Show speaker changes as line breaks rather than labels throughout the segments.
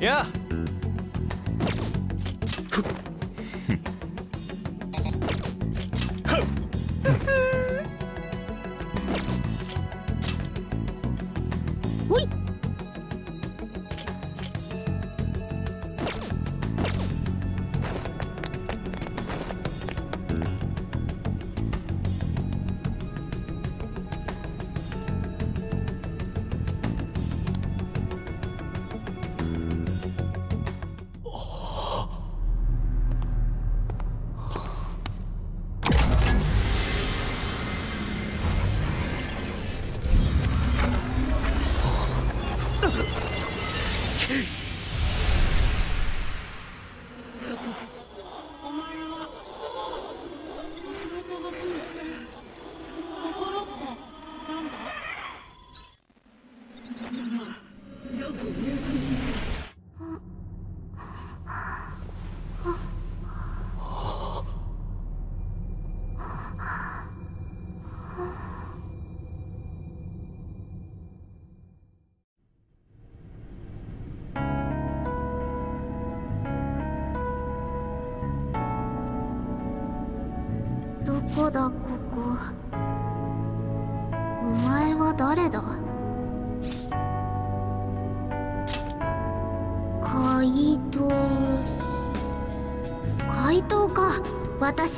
や
あ。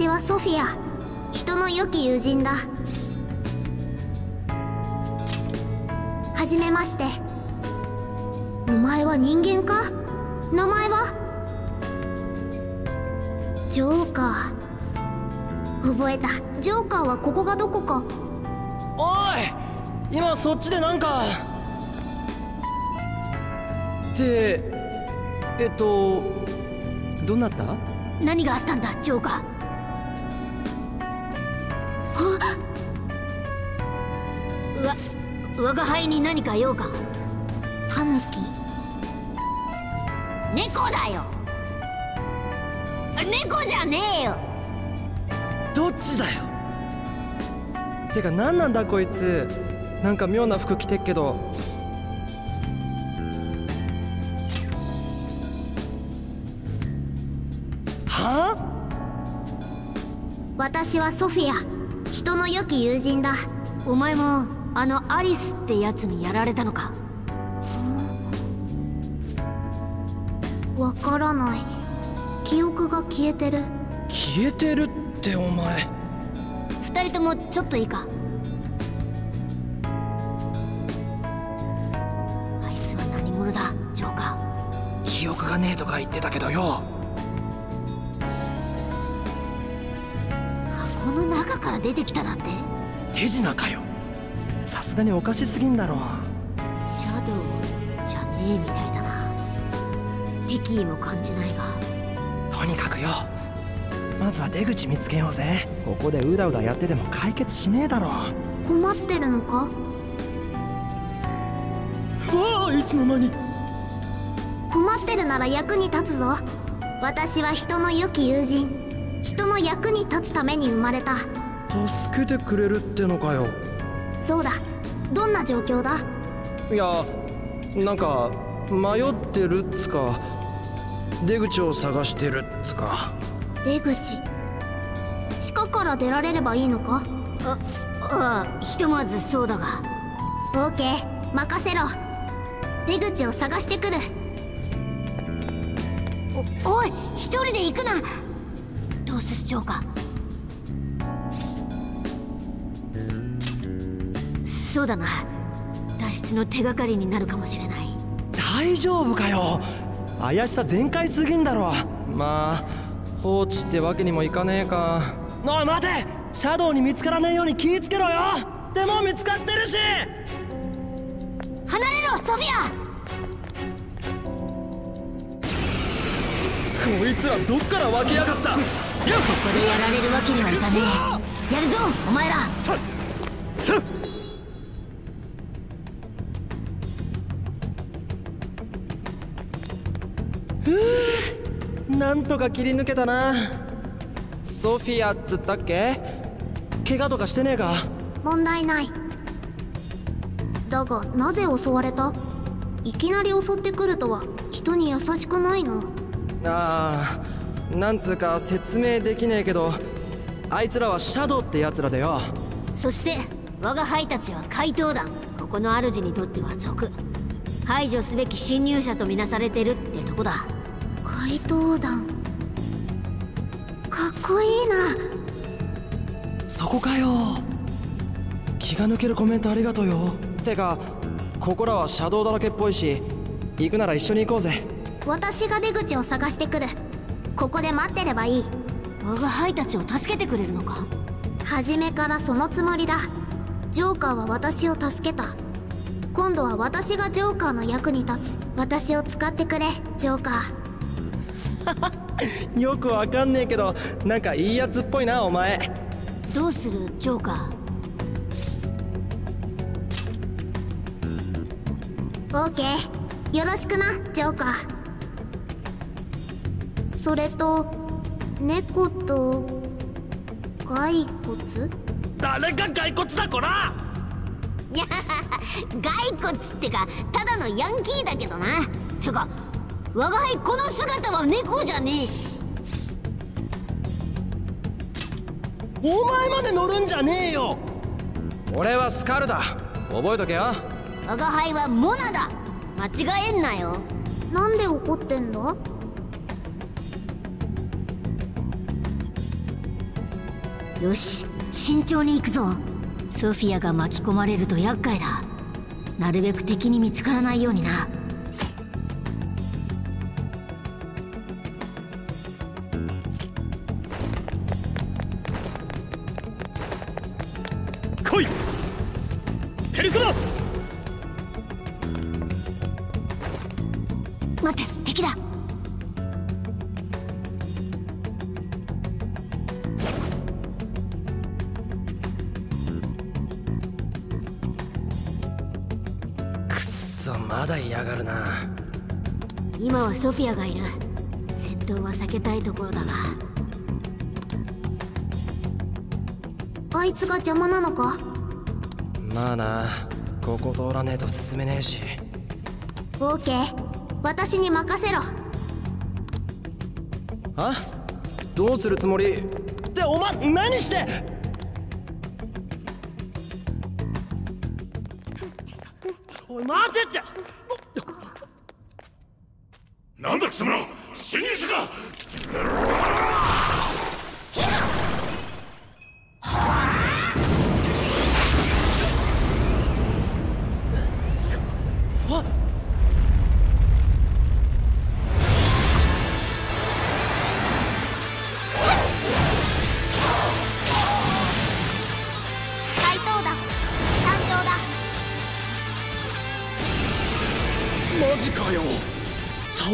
私はソフィア。人の良き友人だ。はじめまして。お前は人間か？名前は？ジョーカー。覚えた。ジョーカーはここがどこか？
おい！今そっちでなんか。ってえっとどうなった？
何があったんだジョーカー何か用か？タヌキ。猫だよ。猫じゃねえよ。
どっちだよ？てか何なんだこいつ。なんか妙な服着てっけど。はあ？
私はソフィア。人の良き友人だ。お前もあのアリスってやつにやられたのか？わからない。記憶が消えてる。
消えてるってお前。
二人ともちょっといいか？あいつは何者だ？ジョーカ
記憶がねえとか言ってたけどよ。
ー箱の中から出てきただって？
手品かよ。さすがにおかしすぎんだろ
シャドウじゃねえみたいだな。敵意も感じないが。
とにかくよ。まずは出口見つけようぜ。ここでうだうだやってても解決しねえだろ
困ってるのか？
うわあいつの間に。
困ってるなら役に立つぞ。私は人の良き友人。人の役に立つために生まれた。
助けてくれるってのかよ。
そうだどんな状況だ？
いやなんか迷ってるっつか出口を探してるっつか。
出口？地下から出られればいいのか？あああひとまずそうだが。オーケー任せろ。出口を探してくる。おおい一人で行くな。どうするジョーカー？そうだな。脱出の手がかりになるかもしれない。
大丈夫かよ。怪しさ全開すぎんだろ。まあ放置ってわけにもいかねえか。おい待て。シャドウに見つからないように気ぃつけろよ。でも見つかってるし。
離れろソフィア。
こいつらどっから湧きやがった。
ここでやられるわけにはいかねえ。やるぞお前ら
なんとか切り抜けたな。ソフィアっつったっけ？怪我とかしてねえか？
問題ない。だがなぜ襲われた？いきなり襲ってくるとは人に優しくないの？
ああなんつうか説明できねえけどあいつらはシャドウってやつらだよ。
そして我が輩たちは怪盗団ここの主にとっては賊排除すべき侵入者とみなされてるってとこだ
怪盗団かっこいいな。
そこかよ。気が抜けるコメントありがとうよ。てかここらはシャドウだらけっぽいし行くなら一緒に行こうぜ。
私が出口を探してくる。ここで待ってればいい。
我が輩たちを助けてくれるのか？
初めからそのつもりだ。ジョーカーは私を助けた。今度は私がジョーカーの役に立つ。私を使ってくれジョーカ
ー よくわかんねえけどなんかいいやつっぽいなお前。
どうするジョーカ
ー？オーケー。よろしくなジョーカー。それと猫と骸骨？
誰が骸骨だこら！
骸骨ってかただのヤンキーだけどな。てか我が輩この姿は猫じゃねえし。
お前まで乗るんじゃねえよ。俺はスカルだ。覚えとけよ。
我が輩はモナだ。間違えんなよ。
なんで怒ってんだ？
よし慎重に行くぞ。ソフィアが巻き込まれると厄介だ。なるべく敵に見つからないようにな
つが邪魔なのか？
まあなここ通らねえと進めねえし。
オーケー。私に任せろ。
あ？どうするつもり？ってお前何して？おい待てって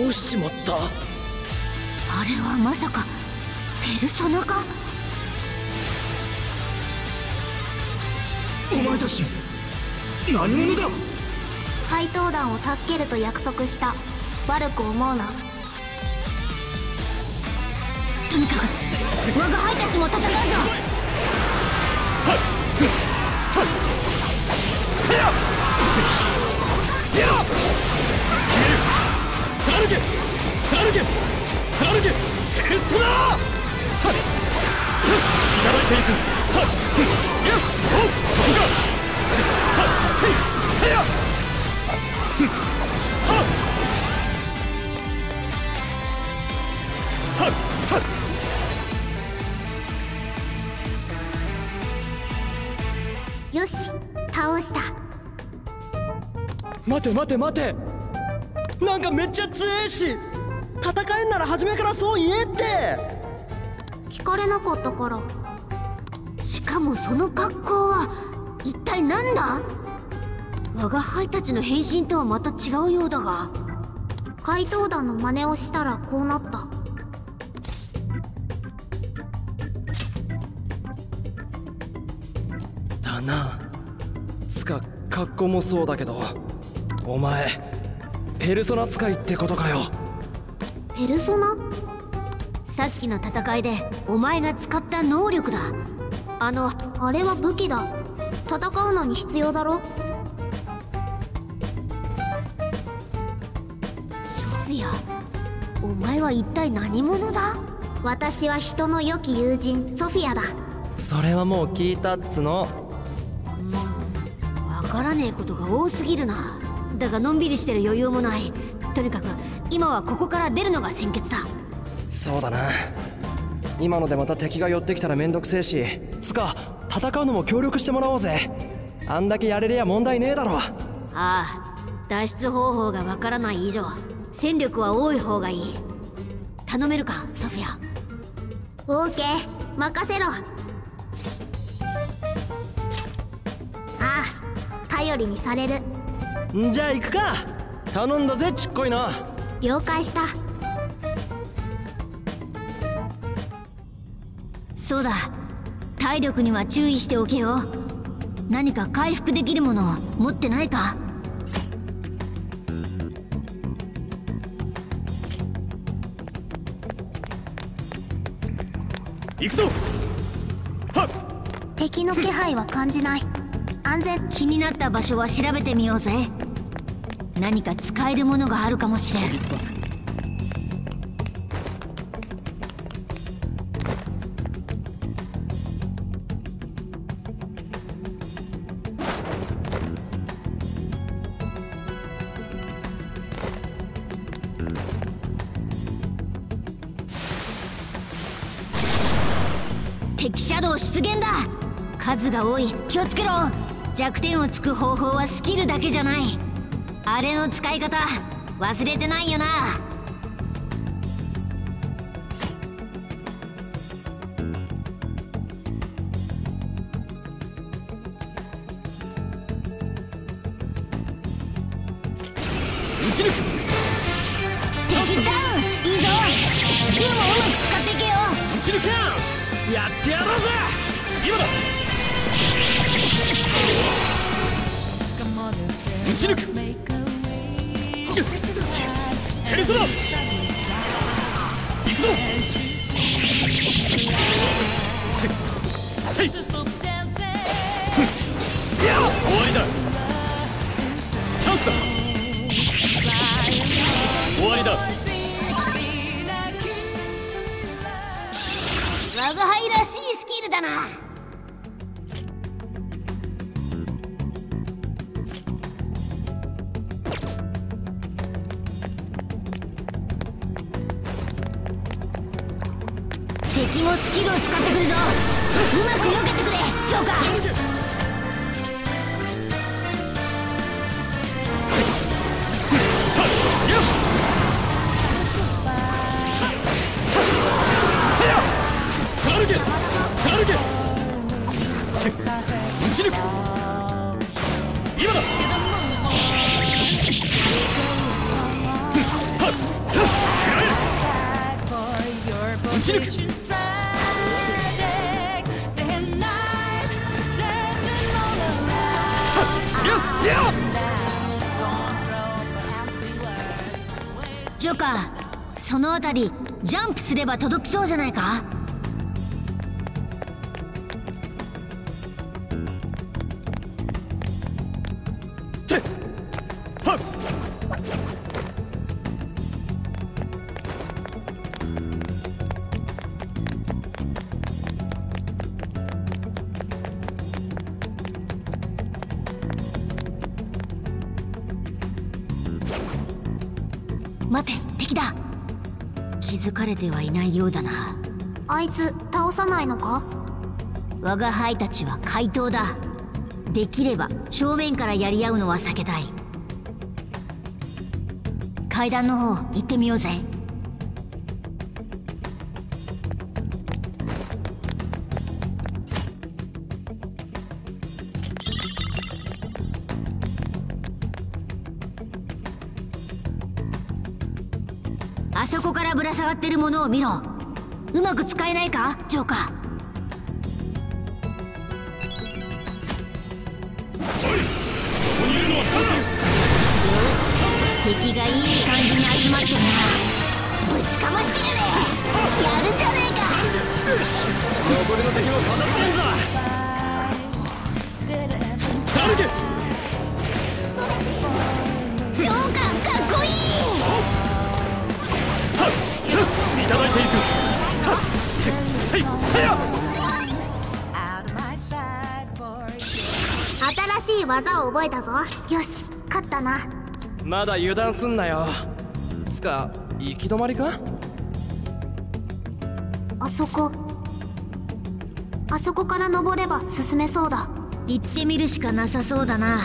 倒しちまった。
あれはまさかペルソナか？
お前たち何者だ？
怪盗団を助けると約束した。悪く思うな。
とにかく我が輩たちも戦うぞ。
タルゲタルゲタルゲペルソナタルいただいていくはっやっほっそこかせはっていせやはっはっはっ
よし倒した。
待て待て待てなんかめっちゃ強えし戦えんなら初めからそう言えって。
聞かれなかったから。
しかもその格好は一体何だ？我が輩たちの変身とはまた違うようだが。
怪盗団の真似をしたらこうなった。
だな。つか格好もそうだけどお前ペルソナ使いってことかよ。
ペルソナ？
さっきの戦いでお前が使った能力だ。あの
あれは武器だ。戦うのに必要だろ？
ソフィアお前は一体何者だ？
私は人の良き友人ソフィアだ。
それはもう聞いたっつの。
わ、うん、からねえことが多すぎるな。だがのんびりしてる余裕もない。とにかく今はここから出るのが先決だ。
そうだな。今のでまた敵が寄ってきたらめんどくせえしつか戦うのも協力してもらおうぜ。あんだけやれりゃ問題ねえだろ。
ああ脱出方法がわからない以上戦力は多い方がいい。頼めるかソフィア。
オーケー任せろ。ああ頼りにされる。
んじゃあ行くか。頼んだぜちっこいな
了解した。
そうだ。体力には注意しておけよ。何か回復できるもの持ってないか。
行くぞ。はっ。
敵の気配は感じない安全
気になった場所は調べてみようぜ。何か使えるものがあるかもしれん。敵シャドウ出現だ。数が多い。気をつけろ弱点をつく方法はスキルだけじゃない。あれの使い方忘れてないよな。そのあたりジャンプすれば届きそうじゃないか？
ては
いないようだな。
あいつ倒さないのか？
我が輩たちは怪盗だ。できれば正面からやり合うのは避けたい。階段の方行ってみようぜってるものを見ろ。うまく使えないかジョーカー。
覚えたぞ。よし勝ったな。
まだ油断すんなよ。つか行き止まりか？
あそこ。あそこから登れば進めそうだ。
行ってみるしかなさそうだな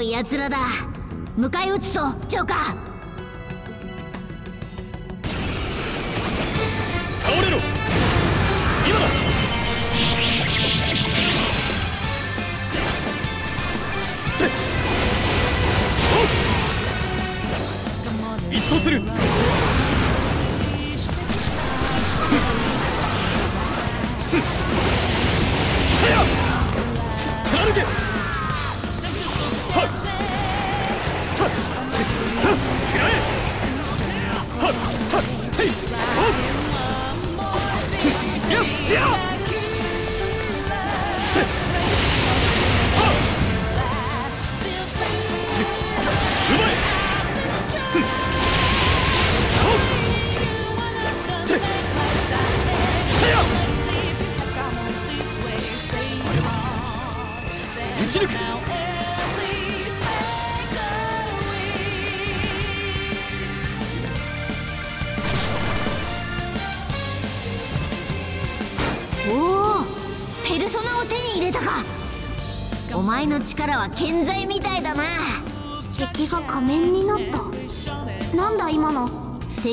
い
やつらだ。迎え撃つぞジョーカー。
倒れろ。今だ。ておう一掃する。せや歩け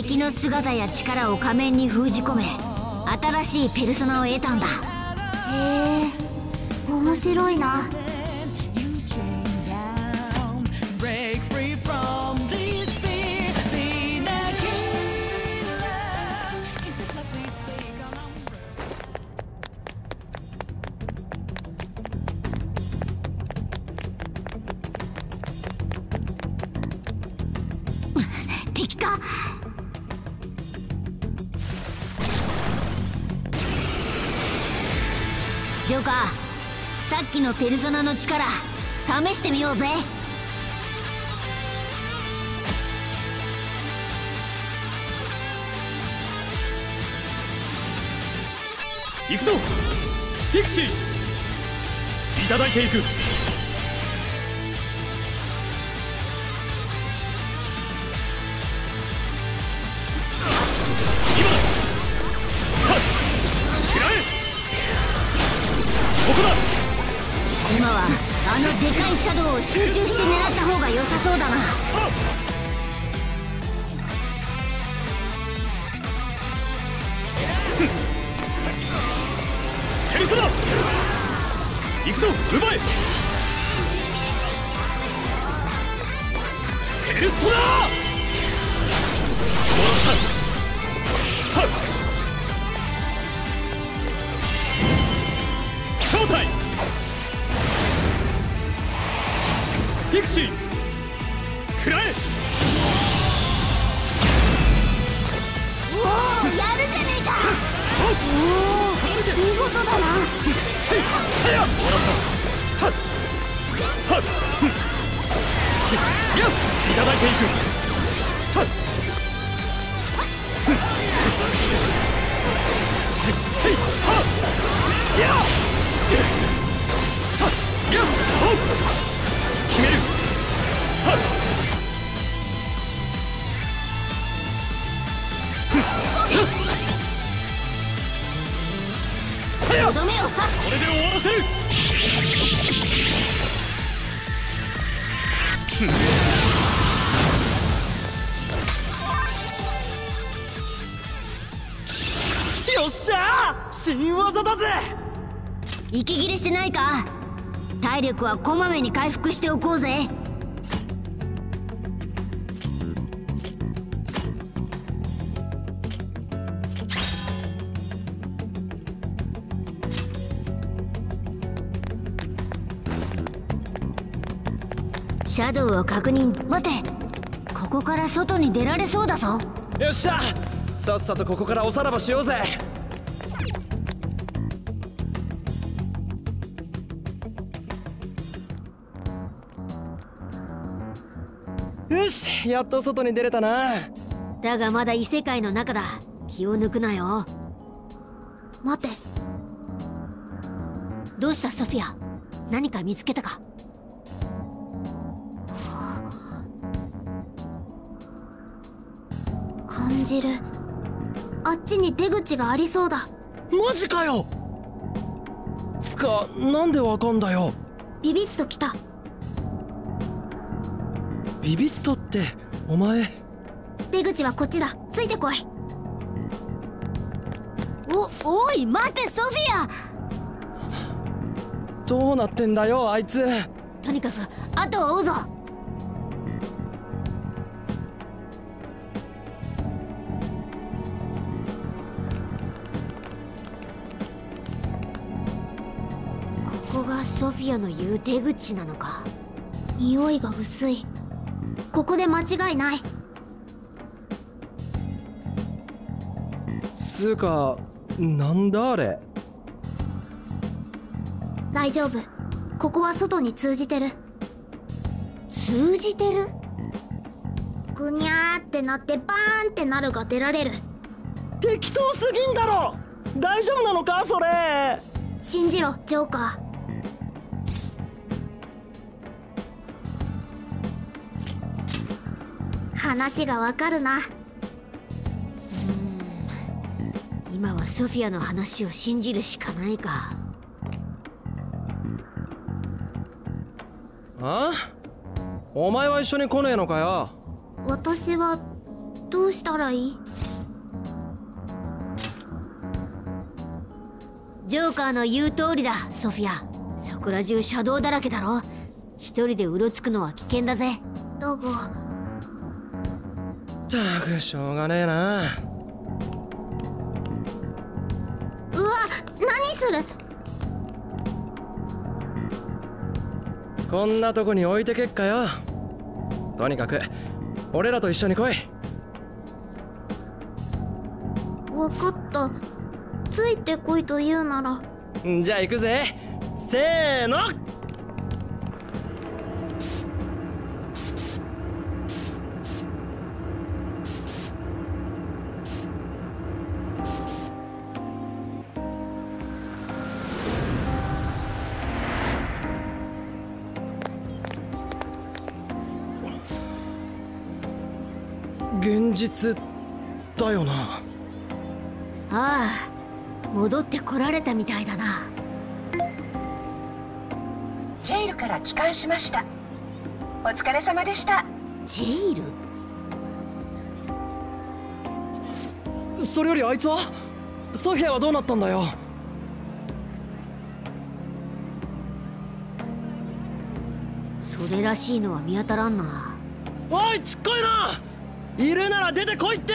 敵の
姿や力を仮面に封じ込め新しいペルソナを得たんだ。
へえ面白いな。
ペルソナの力試してみようぜ。
行くぞ！ピクシー！いただいていく！
て
いく
体力はこまめに回復しておこうぜ。シャドウを確認。待て。ここから外に出られそうだぞ。
よっしゃ。さっさとここからおさらばしようぜ。やっと外に出れたな。
だがまだ異世界の中だ。気を抜くなよ。
待て。
どうしたソフィア？何か見つけたか？
感じる。あっちに出口がありそうだ。
マジかよ。つかなんでわかんだよ。
ビビッときた
ビビッとってお前。
出口はこっちだ。ついてこい。
おおい待てソフィア。
どうなってんだよあいつ。
とにかく後を追うぞ。ここがソフィアの言う出口なのか。
匂いが薄いここで間違いない。
つうかなんだあれ？
大丈夫。ここは外に通じてる。
通じてる？
ぐにゃーってなってバーンってなるが出られる。
適当すぎんだろ！大丈夫なのか？それ。
信じろジョーカー話がわかるな。
今はソフィアの話を信じるしかないか。
あ？お前は一緒に来ねえのかよ？
私はどうしたらいい？
ジョーカーの言う通りだソフィア。そこら中車道だらけだろ。一人でうろつくのは危険だぜ。
だが
ったくしょうがねえな。
うわ何する？
こんなとこに置いてけっかよ。とにかく俺らと一緒に来い。
わかった。ついてこいと言うなら。
んじゃあ行くぜ。せーの現実だよな。
ああ戻ってこられたみたいだな。
ジェイルから帰還しました。お疲れ様でした。
ジェイル？
それよりあいつは？ソフィアはどうなったんだよ？
それらしいのは見当たらんな。
おいちっこいないるなら出てこいって！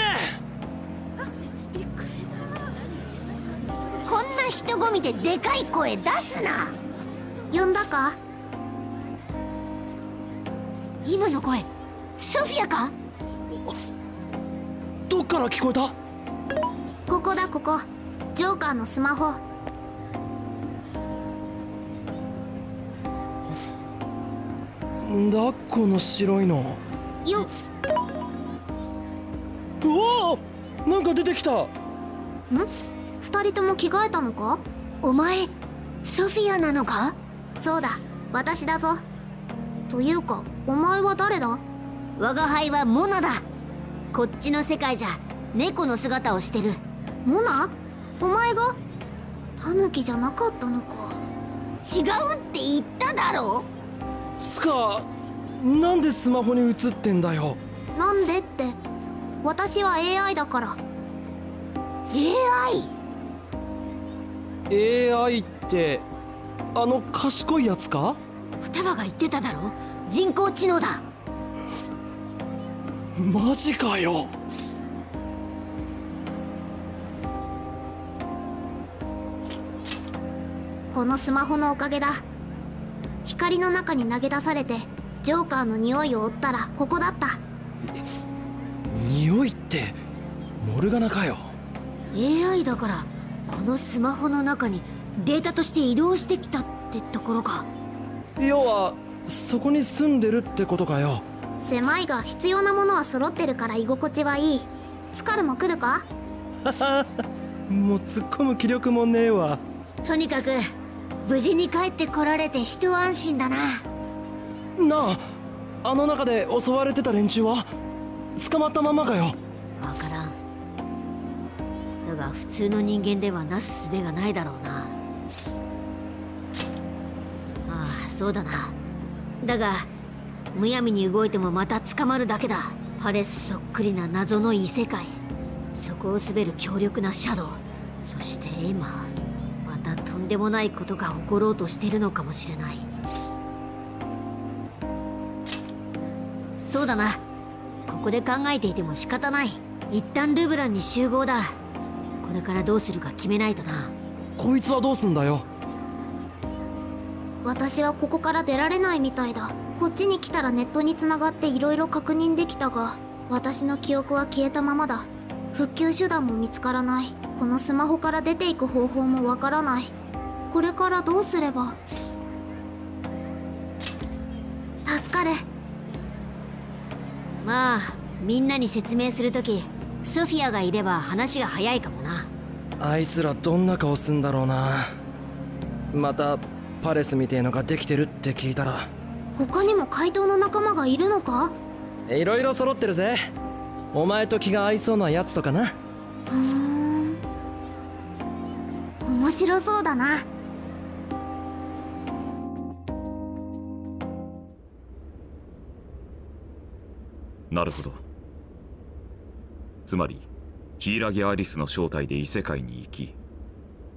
こんな人混みででかい声出すな。
呼んだか？
今の声ソフィアか？
どっから聞こえた？
ここだここ。ジョーカーのスマホ。
んだ？この白いの。
よっ。
うわあなんか出てきた。
ん？二人とも着替えたのか？
お前ソフィアなのか？
そうだ私だぞ。というかお前は誰だ？
我が輩はモナだ。こっちの世界じゃ猫の姿をしてる。
モナ？お前が？タヌキじゃなかったのか。
違うって言っただろ？
つかなんでスマホに映ってんだよ？
なんでって？私は AI だから。
AI
AI ってあの賢いやつか？
双葉が言ってただろ？人工知能だ。
マジかよ。
このスマホのおかげだ。光の中に投げ出されてジョーカーの匂いを追ったらここだった
匂いってモルガナかよ。
AI だからこのスマホの中にデータとして移動してきたってところか。
要はそこに住んでるってことかよ。
狭いが必要なものは揃ってるから居心地はいい。スカルも来るか？
もう突っ込む気力もねえわ。
とにかく無事に帰ってこられて一安心だな。
なああの中で襲われてた連中は？捕まったままかよ。
わからん。だが普通の人間ではなすすべがないだろうな。ああそうだな。だがむやみに動いてもまた捕まるだけだ。パレスそっくりな謎の異世界。そこを滑る強力なシャドウ。そして今またとんでもないことが起ころうとしてるのかもしれない。そうだな。ここで考えていても仕方ない。一旦ルブランに集合だ。これからどうするか決めないとな。
こいつはどうすんだよ？
私はここから出られないみたいだ。こっちに来たらネットに繋がって色々確認できたが私の記憶は消えたままだ。復旧手段も見つからない。このスマホから出ていく方法もわからない。これからどうすれば？助かる
まあみんなに説明するときソフィアがいれば話が早いかもな。
あいつらどんな顔すんだろうな。またパレスみてえのができてるって聞いたら。
他にも怪盗の仲間がいるのか？
いろいろ揃ってるぜ。お前と気が合いそうなやつとかな。
ふーん。面白そうだな
なるほど。つまりヒイラギ・アリスの正体で異世界に行き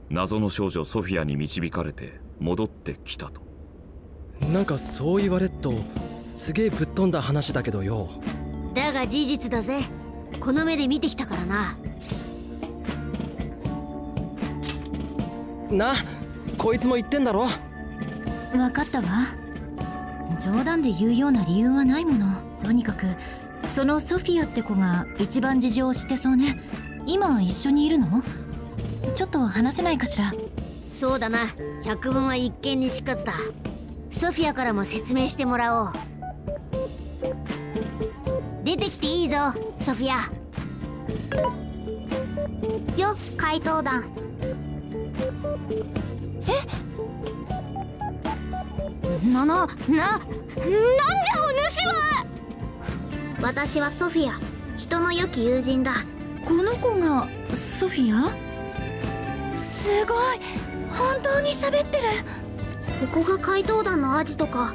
謎の少女ソフィアに導かれて戻ってきたと。
なんかそう言われっとすげえぶっ飛んだ話だけどよ。
だが事実だぜ。この目で見てきたからな。
なこいつも言ってんだろ。
分かったわ。冗談で言うような理由はないもの。とにかくそのソフィアって子が一番事情を知ってそうね。今一緒にいるの？ちょっと話せないかしら？
そうだな。百聞は一見にしかずだ。ソフィアからも説明してもらおう。出てきていいぞソフィア。
よ怪盗団。
ななななんじゃお主は
私はソフィア。人の良き友人だ。
この子がソフィア？すごい。本当に喋ってる。
ここが怪盗団のアジトか。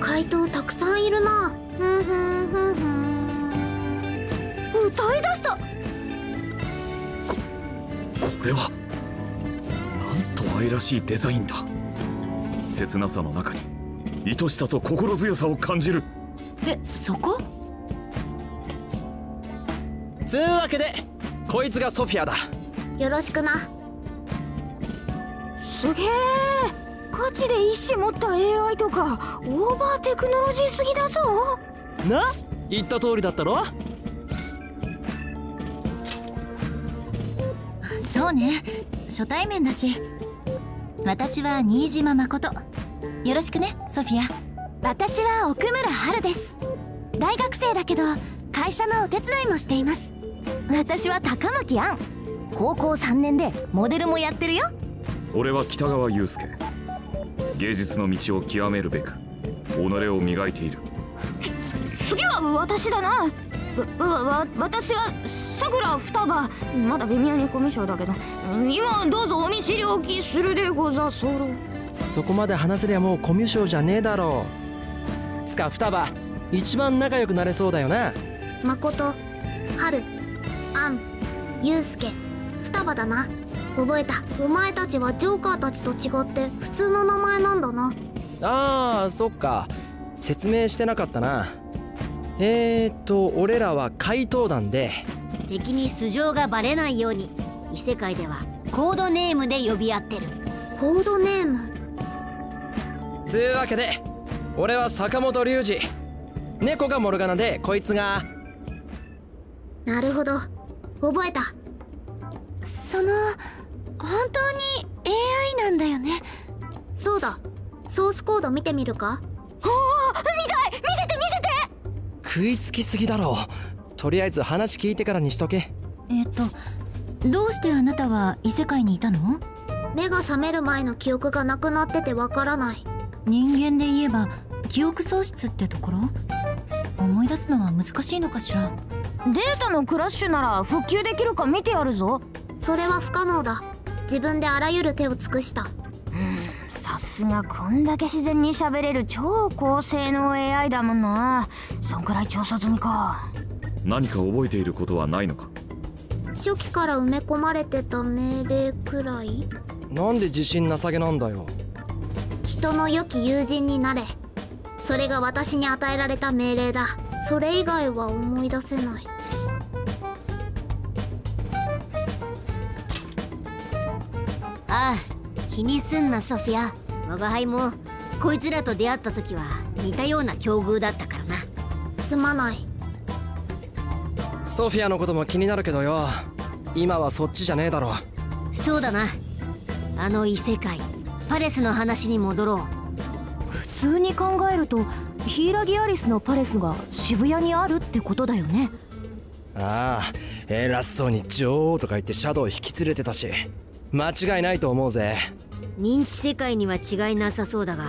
怪盗たくさんいるな。ふんふんふんふん。
歌い出した。
これはなんと愛らしいデザインだ。切なさの中に愛しさと心強さを感じる。
えそこ？
つうわけでこいつがソフィアだ。
よろしくな。
すげえガチで意志持った AI とかオーバーテクノロジーすぎだぞ。
な？言った通りだったろ？
そうね。初対面だし。私は新島誠。よろしくねソフィア。私は奥村春です。大学生だけど会社のお手伝いもしています私は高牧杏。高校3年でモデルもやってるよ。
俺は北川悠介。芸術の道を極めるべく己を磨いている。
次は私だな。わわわ私はさくら双葉。まだ微妙にコミュ障だけど。今どうぞお見知りおきするでござそう。
そこまで話せりゃもうコミュ障じゃねえだろう。つか双葉一番仲良くなれそうだよな。
誠春杏祐介双葉だな。覚えた。お前たちはジョーカーたちと違って普通の名前なんだな。
あーそっか。説明してなかったな。えーと俺らは怪盗団で。
敵に素性がバレないように。異世界ではコードネームで呼び合ってる。
コードネーム？
つうわけで俺は坂本龍二。猫がモルガナでこいつが。
なるほど覚えた。
その本当に AI なんだよね？
そうだ。ソースコード見てみるか？
おお見たい！見せて見せて！
食いつきすぎだろ。とりあえず話聞いてからにしとけ。
えっとどうしてあなたは異世界にいたの？
目が覚める前の記憶がなくなっててわからない。
人間で言えば記憶喪失ってところ？思い出すのは難しいのかしら？
データのクラッシュなら復旧できるか見てやるぞ。
それは不可能だ。自分であらゆる手を尽くした。
さすがこんだけ自然に喋れる超高性能 AI だもんな。そんくらい調査済みか。
何か覚えていることはないのか？
初期から埋め込まれてた命令くらい？
なんで自信なさげなんだよ。
人の良き友人になれ。それが私に与えられた命令だそれ以外は思い出せない。
ああ気にすんなソフィア。我が輩もこいつらと出会った時は似たような境遇だったからな。
すまない。
ソフィアのことも気になるけどよ。今はそっちじゃねえだろ。
そうだな。あの異世界パレスの話に戻ろう。
普通に考えるとヒイラギアリスのパレスが渋谷にあるってことだよね。
ああ偉そうに女王とか言ってシャドウ引き連れてたし。間違いないと思うぜ。
認知世界には違いなさそうだが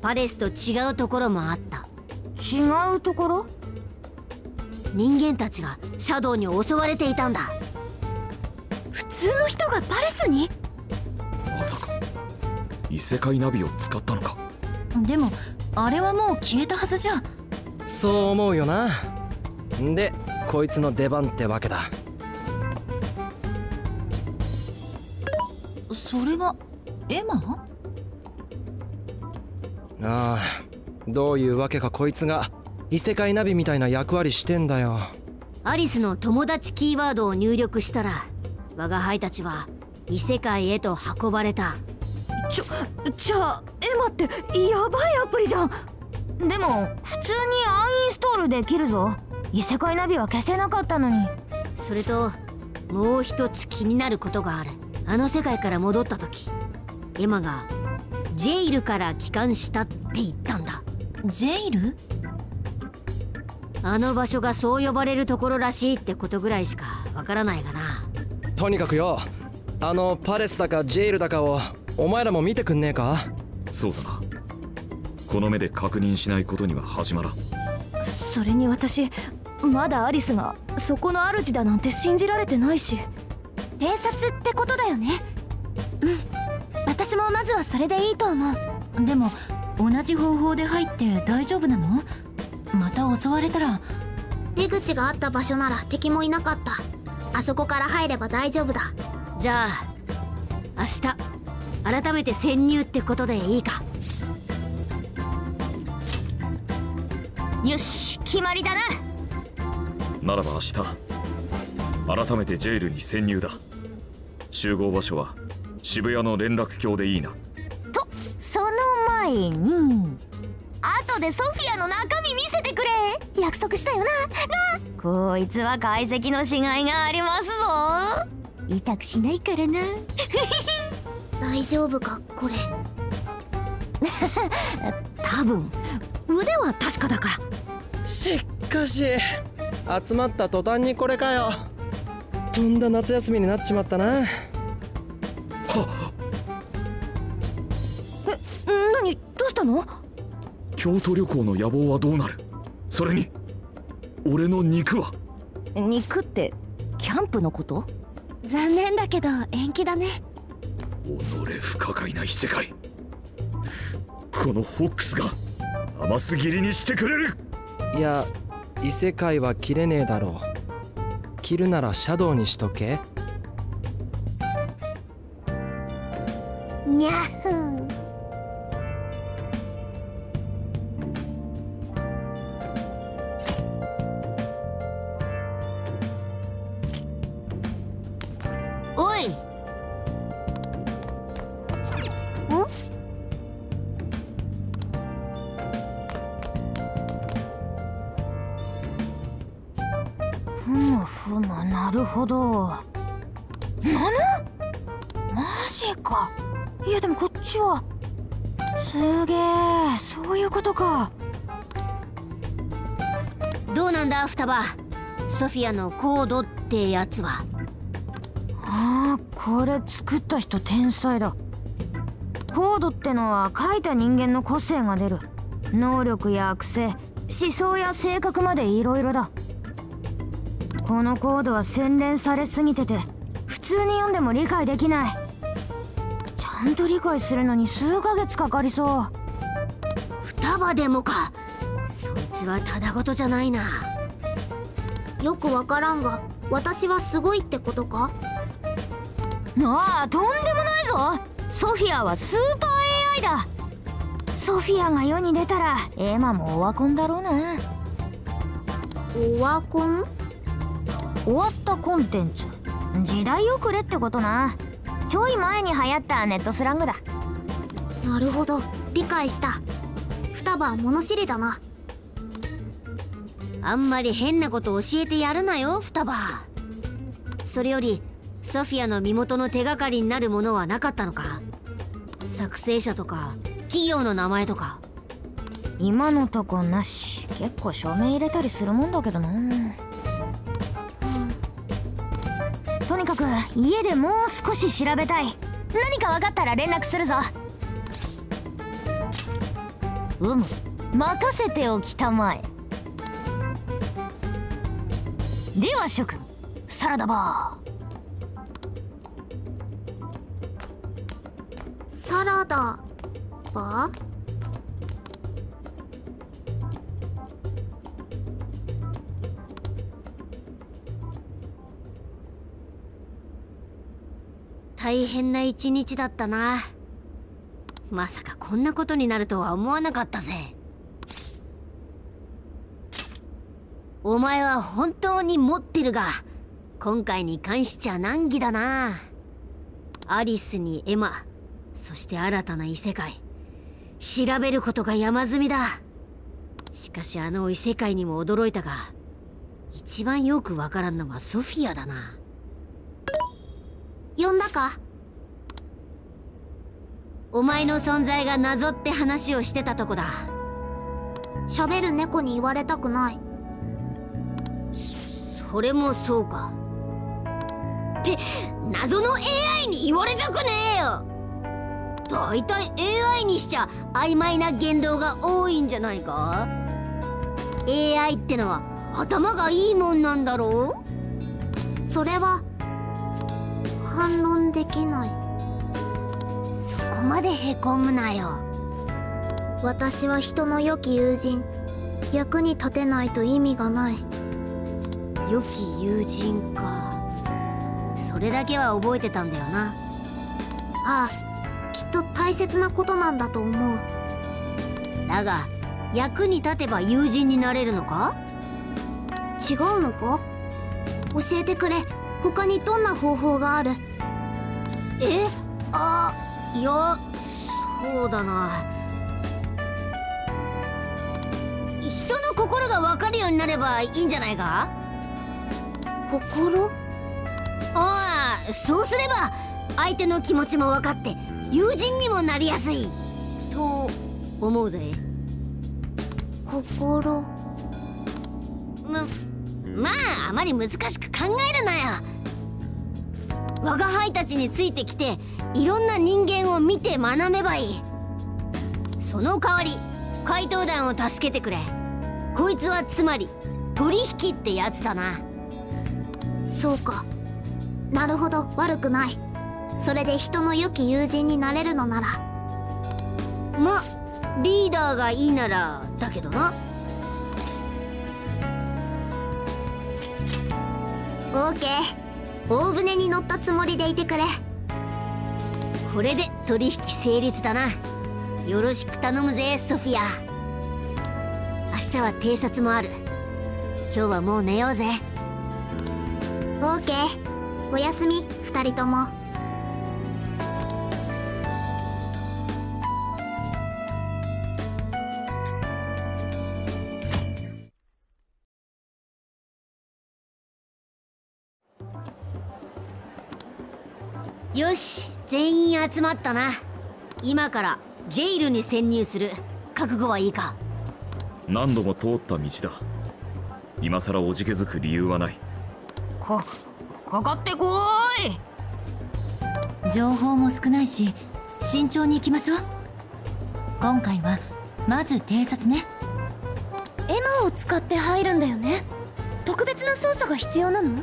パレスと違うところもあった。
違うところ？
人間たちがシャドウに襲われていたんだ。
普通の人がパレスに？
まさか。異世界ナビを使ったのか。
でもあれはもう消えたはずじゃ。
そう思うよな。んでこいつの出番ってわけだ。
それはエマ？
ああどういうわけかこいつが異世界ナビみたいな役割してんだよ。
アリスの友達キーワードを入力したら我が輩たちは異世界へと運ばれた
ちょじゃあエマってやばいアプリじゃん。
でも普通にアンインストールできるぞ。異世界ナビは消せなかったのに。
それともう一つ気になることがある。あの世界から戻った時エマがジェイルから帰還したって言ったんだ。
ジェイル？
あの場所がそう呼ばれるところらしいってことぐらいしかわからないがな。
とにかくよ。あのパレスだかジェイルだかをお前らも見てくんねえか？
そうだな。この目で確認しないことには始まらん。
それに私まだアリスがそこの主だなんて信じられてないし。
偵察ってことだよね。うん。私もまずはそれでいいと思う。でも同じ方法で入って大丈夫なの？また襲われたら。
出口があった場所なら敵もいなかった。あそこから入れば大丈夫だ。
じゃあ明日改めて潜入ってことでいいか。
よし決まりだな。
ならば明日改めてジェイルに潜入だ。集合場所は渋谷の連絡橋でいいな。
とその前に後でソフィアの中身見せてくれ。約束したよな。なこいつは解析のしがいがありますぞ。痛くしないからな
大丈夫かこれ？
多分腕は確かだから。
しかし集まった途端にこれかよ。とんだ夏休みになっちまったな。
え何？どうしたの？
京都旅行の野望はどうなる？それに俺の肉は？
肉ってキャンプのこと？
残念だけど延期だね
己不可解な異世界。このホックスが甘すぎりにしてくれる。
いや異世界は切れねえだろう。切るならシャドウにしとけ。
にゃふ
な
ソフィアのコードってやつは。
ああこれ作った人天才だ。コードってのは書いた人間の個性が出る。能力や癖思想や性格まで色々だ。このコードは洗練されすぎてて普通に読んでも理解できない。ちゃんと理解するのに数ヶ月かかりそう。
双葉でもか。そいつはただごとじゃないな
よくわからんが私はすごいってことか？
ああとんでもないぞ。ソフィアはスーパー AI だ。ソフィアが世に出たらエマもオワコンだろうな。
オワコン？
終わったコンテンツ。時代遅れってことな。ちょい前に流行ったネットスラングだ。
なるほど。理解した。双葉は物知りだな
あんまり変なこと教えてやるなよ双葉。それよりソフィアの身元の手がかりになるものはなかったのか？作成者とか企業の名前とか。
今のとこなし。結構署名入れたりするもんだけどな。とにかく家でもう少し調べたい。何か分かったら連絡するぞ。うむ。任せておきたまえでは諸君サラダバー。
サラダバー？
大変な一日だったな。まさかこんなことになるとは思わなかったぜ。お前は本当に持ってるが今回に関しちゃ難儀だな。アリスにエマそして新たな異世界。調べることが山積みだ。しかしあの異世界にも驚いたが一番よくわからんのはソフィアだな。
呼んだか？
お前の存在が謎って話をしてたとこだ。
喋る猫に言われたくない
それもそうか。って謎の AI に言われたくねえよ。だいたい AI にしちゃ曖昧な言動が多いんじゃないか？AI ってのは頭がいいもんなんだろ
う？それは反論できない。
そこまでへこむなよ。
私は人の良き友人役に立てないと意味がない。
良き友人か。それだけは覚えてたんだよな。
ああきっと大切なことなんだと思う。
だが役に立てば友人になれるのか？
違うのか？教えてくれ。他にどんな方法がある？
え？あいやそうだな。人の心が分かるようになればいいんじゃないか？
心？
ああそうすれば相手の気持ちも分かって友人にもなりやすい。と思うぜ。
心？
ままああまり難しく考えるなよ。我が輩たちについてきていろんな人間を見て学べばいい。その代わり怪盗団を助けてくれ。こいつはつまり取引ってやつだな
そうか。なるほど。悪くない。それで人の良き友人になれるのなら。
まリーダーがいいならだけどな。
オーケー。大船に乗ったつもりでいてくれ。
これで取引成立だな。よろしく頼むぜソフィア。明日は偵察もある。今日はもう寝ようぜ
オーケーおやすみ2人とも。
よし全員集まったな。今からジェイルに潜入する。覚悟はいいか。
何度も通った道だ。今さらおじけづく理由はない。
かかかってこーい。
情報も少ないし慎重に行きましょう。今回はまず偵察ね。
エマを使って入るんだよね。特別な操作が必要なの？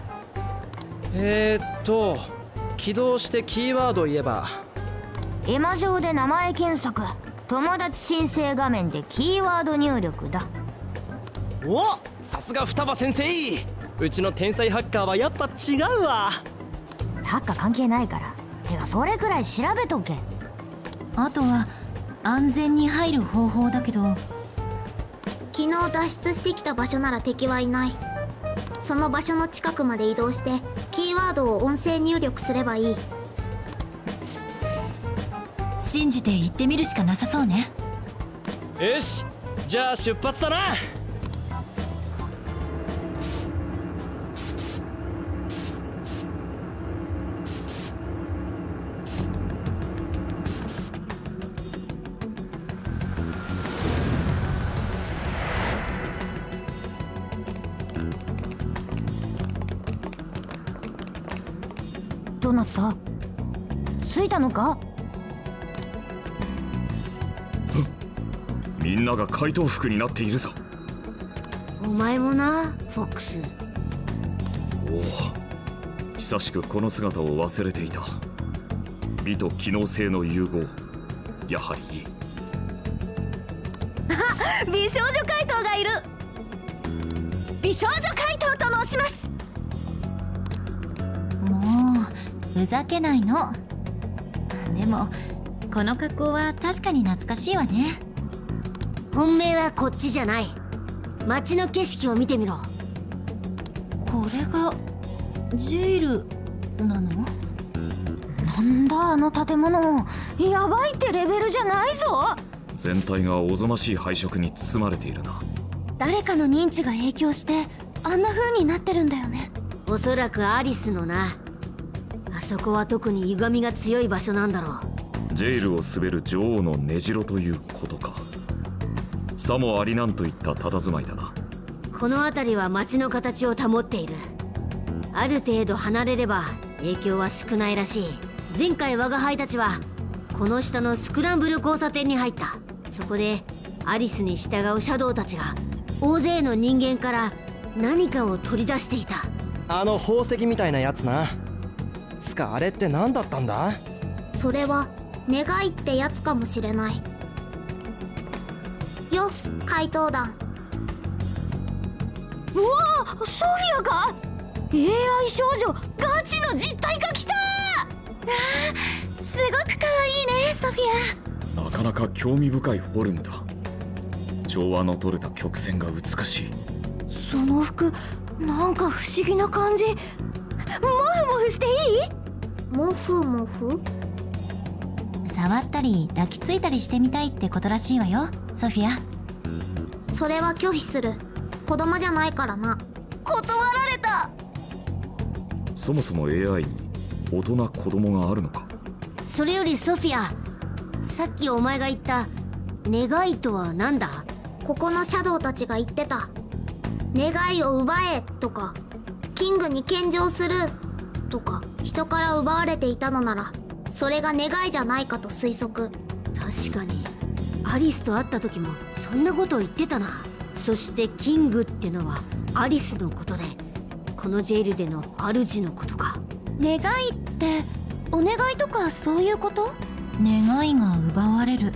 えー、っと起動してキーワードを言えば。
エマ上で名前検索。友達申請画面でキーワード入力だ。
おさすが双葉先生うちの天才ハッカーはやっぱ違うわ。
ハッカ関係ないから。てかそれくらい調べとけ。
あとは安全に入る方法だけど。
昨日脱出してきた場所なら敵はいない。その場所の近くまで移動してキーワードを音声入力すればいい。
信じて行ってみるしかなさそうね。
よし。じゃあ出発だな
みんなが怪盗服になっているぞ。
お前もなフォックス。
おお久しくこの姿を忘れていた。美と機能性の融合。やはりいい。
美少女怪盗がいる。美少女怪盗と申します。
もうふざけないの。でもこの格好は確かに懐かしいわね
本命はこっちじゃない。街の景色を見てみろ。
これがジェイルなの？
なんだあの建物。やばいってレベルじゃないぞ。
全体がおぞましい配色に包まれているな。
誰かの認知が影響してあんな風になってるんだよね。
おそらくアリスのな。あそこは特に歪みが強い場所なんだろう。
ジェイルを滑る女王の根城ということかさもありなんといった佇まいだな。
この辺りは街の形を保っている。ある程度離れれば影響は少ないらしい。前回我が輩たちはこの下のスクランブル交差点に入った。そこでアリスに従うシャドウたちが大勢の人間から何かを取り出していた。
あの宝石みたいなやつな。つかあれって何だったんだ？
それは願いってやつかもしれないよ怪盗団。
うわソフィアか AI 少女ガチの実体化きた！
すごく可愛いねソフィ
なかなか興味深いフォルムだ。調和の取れた曲線が美しい。
アその服なんか不思議な感じ。モフモフしていい？
モフモフ？
触ったり抱きついたりしてみたいってことらしいわよソフィア？
それは拒否する。子供じゃないからな。
断られた。
そもそも AI に大人子供があるのか？
それよりソフィアさっきお前が言った願いとは何だ？
ここのシャドウたちが言ってた。願いを奪えとかキングに献上するとか人から奪われていたのならそれが願いじゃないかと推測。
確かにアリスと会った時もそんなことを言ってたな。そしてキングってのはアリスのことでこのジェイルでの主のことか。
願いってお願いとかそういうこと？
願いが奪われる。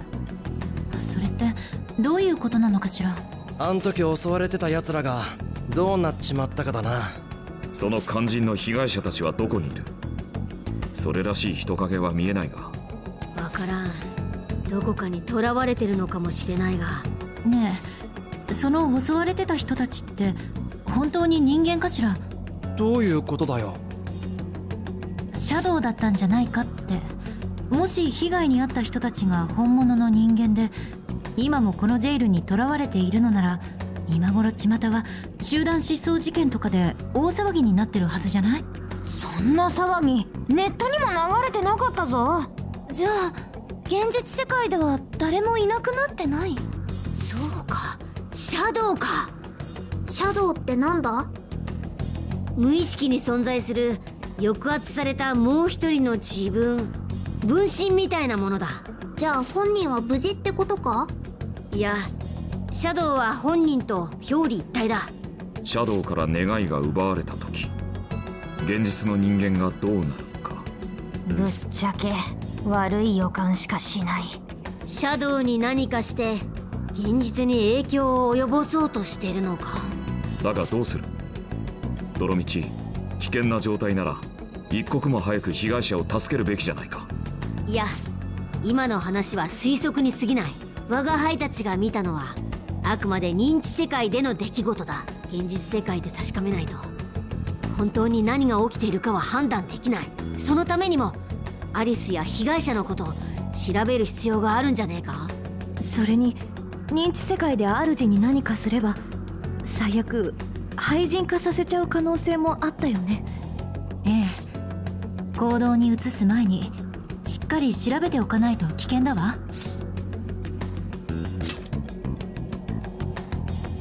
それってどういうことなのかしら？
あん時襲われてた奴らがどうなっちまったかだな。
その肝心の被害者たちはどこにいる？それらしい人影は見えないが。
わからんどこかに囚われてるのかもしれないが。
ねえその襲われてた人たちって本当に人間かしら？
どういうことだよ。
シャドウだったんじゃないかって。もし被害に遭った人たちが本物の人間で今もこのジェイルに囚われているのなら今頃巷は集団失踪事件とかで大騒ぎになってるはずじゃない？
そんな騒ぎネットにも流れてなかったぞ。
じゃあ現実世界では誰もいなくなってない？
そうか。シャドウか。
シャドウってなんだ？
無意識に存在する抑圧されたもう一人の自分。分身みたいなものだ。
じゃあ本人は無事ってことか？
いやシャドウは本人と表裏一体だ。
シャドウから願いが奪われた時現実の人間がどうなるか。
ぶっちゃけ悪い予感しかしない。
シャドウに何かして現実に影響を及ぼそうとしてるのか。
だがどうする？泥道危険な状態なら一刻も早く被害者を助けるべきじゃないか。
いや今の話は推測に過ぎない。我が輩たちが見たのはあくまで認知世界での出来事だ。現実世界で確かめないと。本当に何が起きているかは判断できない。そのためにもアリスや被害者のことを調べる必要があるんじゃねえか？
それに認知世界で主に何かすれば最悪廃人化させちゃう可能性もあったよね。
ええ。行動に移す前にしっかり調べておかないと危険だわ。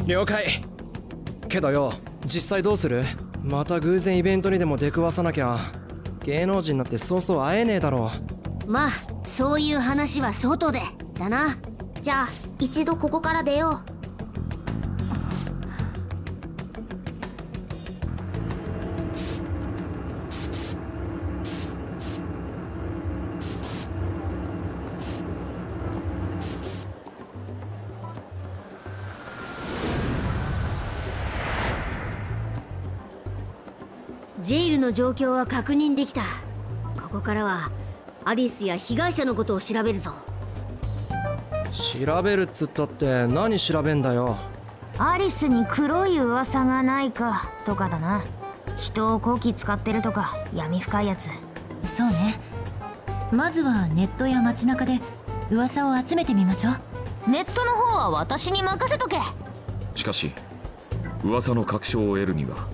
了解。けどよ実際どうする？また偶然イベントにでも出くわさなきゃ芸能人なんてそうそう会えねえだろ。
まあそういう話は外で。だな。
じゃあ一度ここから出よう。
状況は確認できた。ここからはアリスや被害者のことを調べるぞ。
調べるっつったって何調べんだよ。
アリスに黒い噂がないかとかだな。人をこき使ってるとか闇深いやつ。
そうね。まずはネットや街中で噂を集めてみましょう。
ネットの方は私に任せとけ。
しかし噂の確証を得るには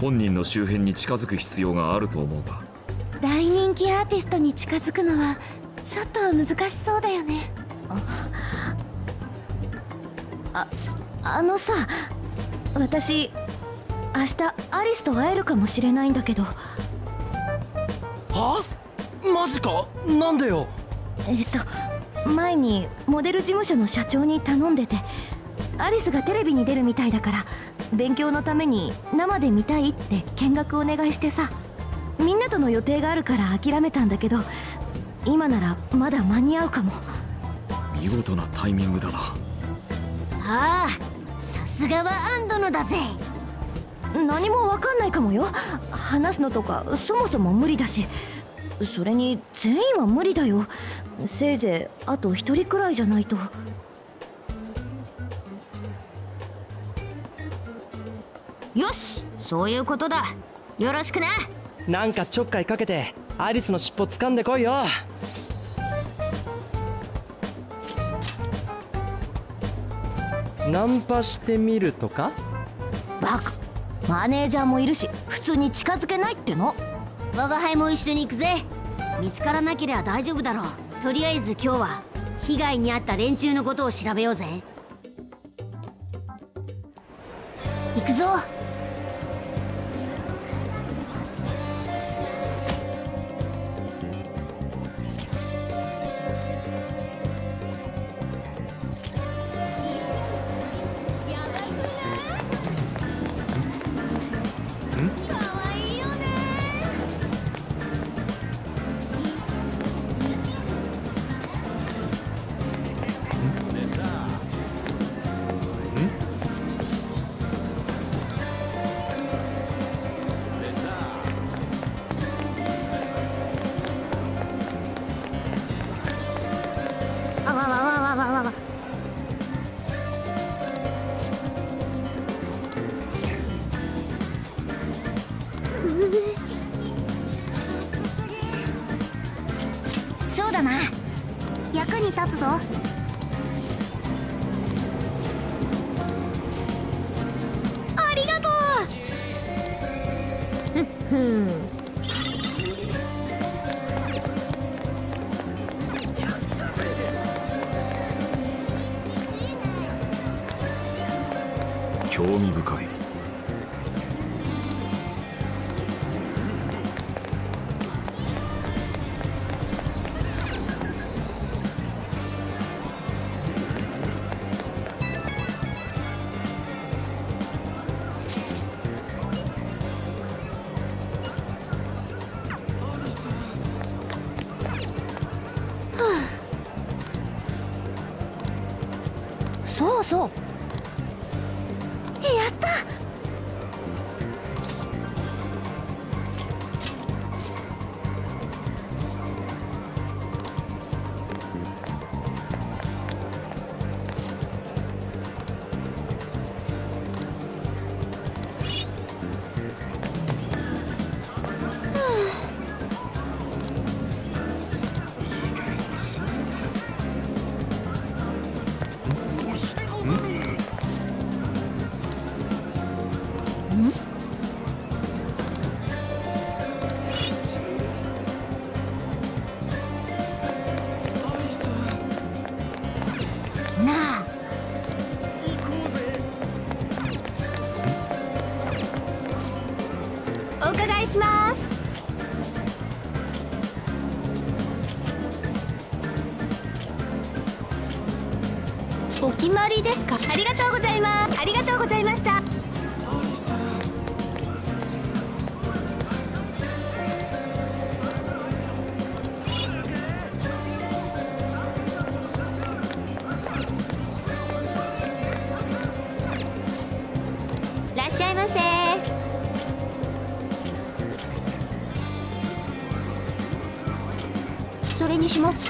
本人の周辺に近づく必要があると思うが
大人気アーティストに近づくのはちょっと難しそうだよね。ああのさ私明日アリスと会えるかもしれないんだけど。
は？マジか？なんでよ？
えっと前にモデル事務所の社長に頼んでてアリスがテレビに出るみたいだから勉強のために生で見たいって見学お願いしてさみんなとの予定があるから諦めたんだけど今ならまだ間に合うかも。
見事なタイミングだな。
ああさすがはアンドのだぜ。
何もわかんないかもよ。話すのとかそもそも無理だし。それに全員は無理だよ。せいぜいあと一人くらいじゃないと
よしそういうことだ。よろしくな
なんかちょっかいかけてアリスの尻尾掴んでこいよ。ナンパしてみるとか？
バカマネージャーもいるし普通に近づけないっての。
我が輩も一緒に行くぜ。見つからなければ大丈夫だろう。とりあえず今日は被害に遭った連中のことを調べようぜ。行くぞ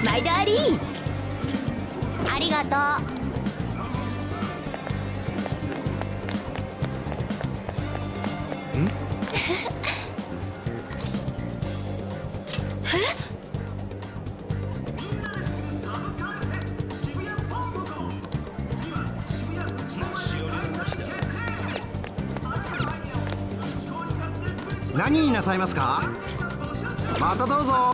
マイダーリー。ありがとう
何になさいますか？またどうぞ。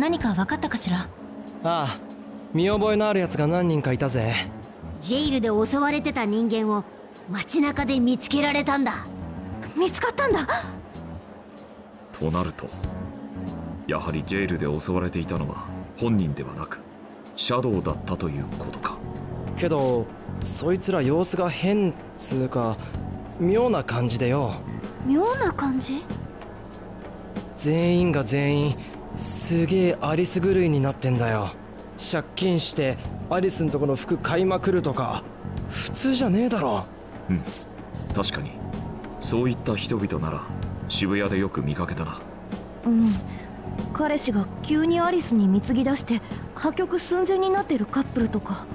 何か分かったかしら？
ああ見覚えのあるやつが何人かいたぜ。
ジェイルで襲われてた人間を街中で見つけられたんだ。
見つかったんだ？
となるとやはりジェイルで襲われていたのは本人ではなくシャドウだったということか。
けどそいつら様子が変つうか妙な感じでよ。
妙な感じ？
全員が全員すげえアリス狂いになってんだよ。借金してアリスんとこの服買いまくるとか。普通じゃねえだろ。
うん。確かに。そういった人々なら渋谷でよく見かけたな。
うん。彼氏が急にアリスに貢ぎ出して破局寸前になってるカップルとか。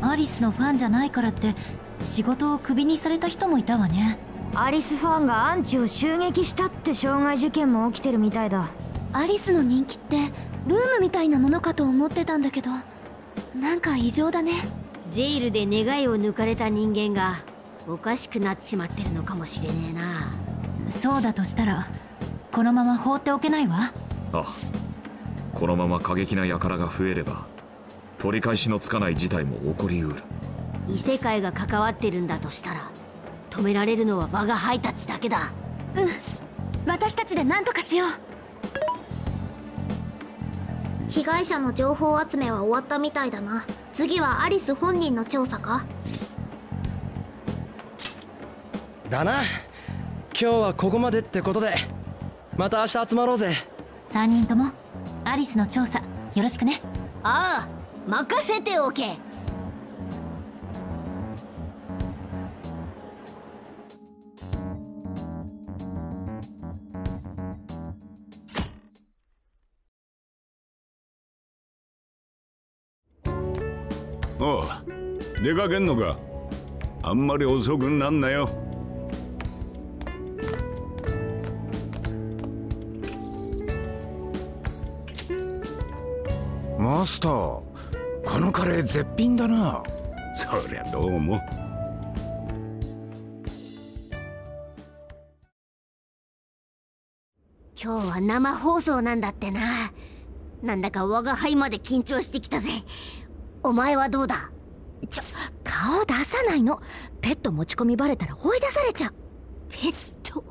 アリスのファンじゃないからって仕事をクビにされた人もいたわね。
アリスファンがアンチを襲撃したって傷害事件も起きてるみたいだ
アリスの人気ってブームみたいなものかと思ってたんだけどなんか異常だね。
ジェイルで願いを抜かれた人間がおかしくなっちまってるのかもしれねえな。
そうだとしたらこのまま放っておけないわ。
ああ。このまま過激な輩が増えれば取り返しのつかない事態も起こりうる。
異世界が関わってるんだとしたら止められるのは我がハイタッチだけだ。
うん。私たちで何とかしよう
被害者の情報集めは終わったみたいだな。次はアリス本人の調査か？
だな。今日はここまでってことで。また明日集まろうぜ。
3人ともアリスの調査よろしくね。
ああ任せておけ
おう出かけんのか？あんまり遅くなんなよ。
マスターこのカレー絶品だな。
そりゃどうも。
今日は生放送なんだってな。なんだか我が輩まで緊張してきたぜ。お前はどうだ？
ちょ顔出さないの。ペット持ち込みバレたら追い出されちゃう。
ペット？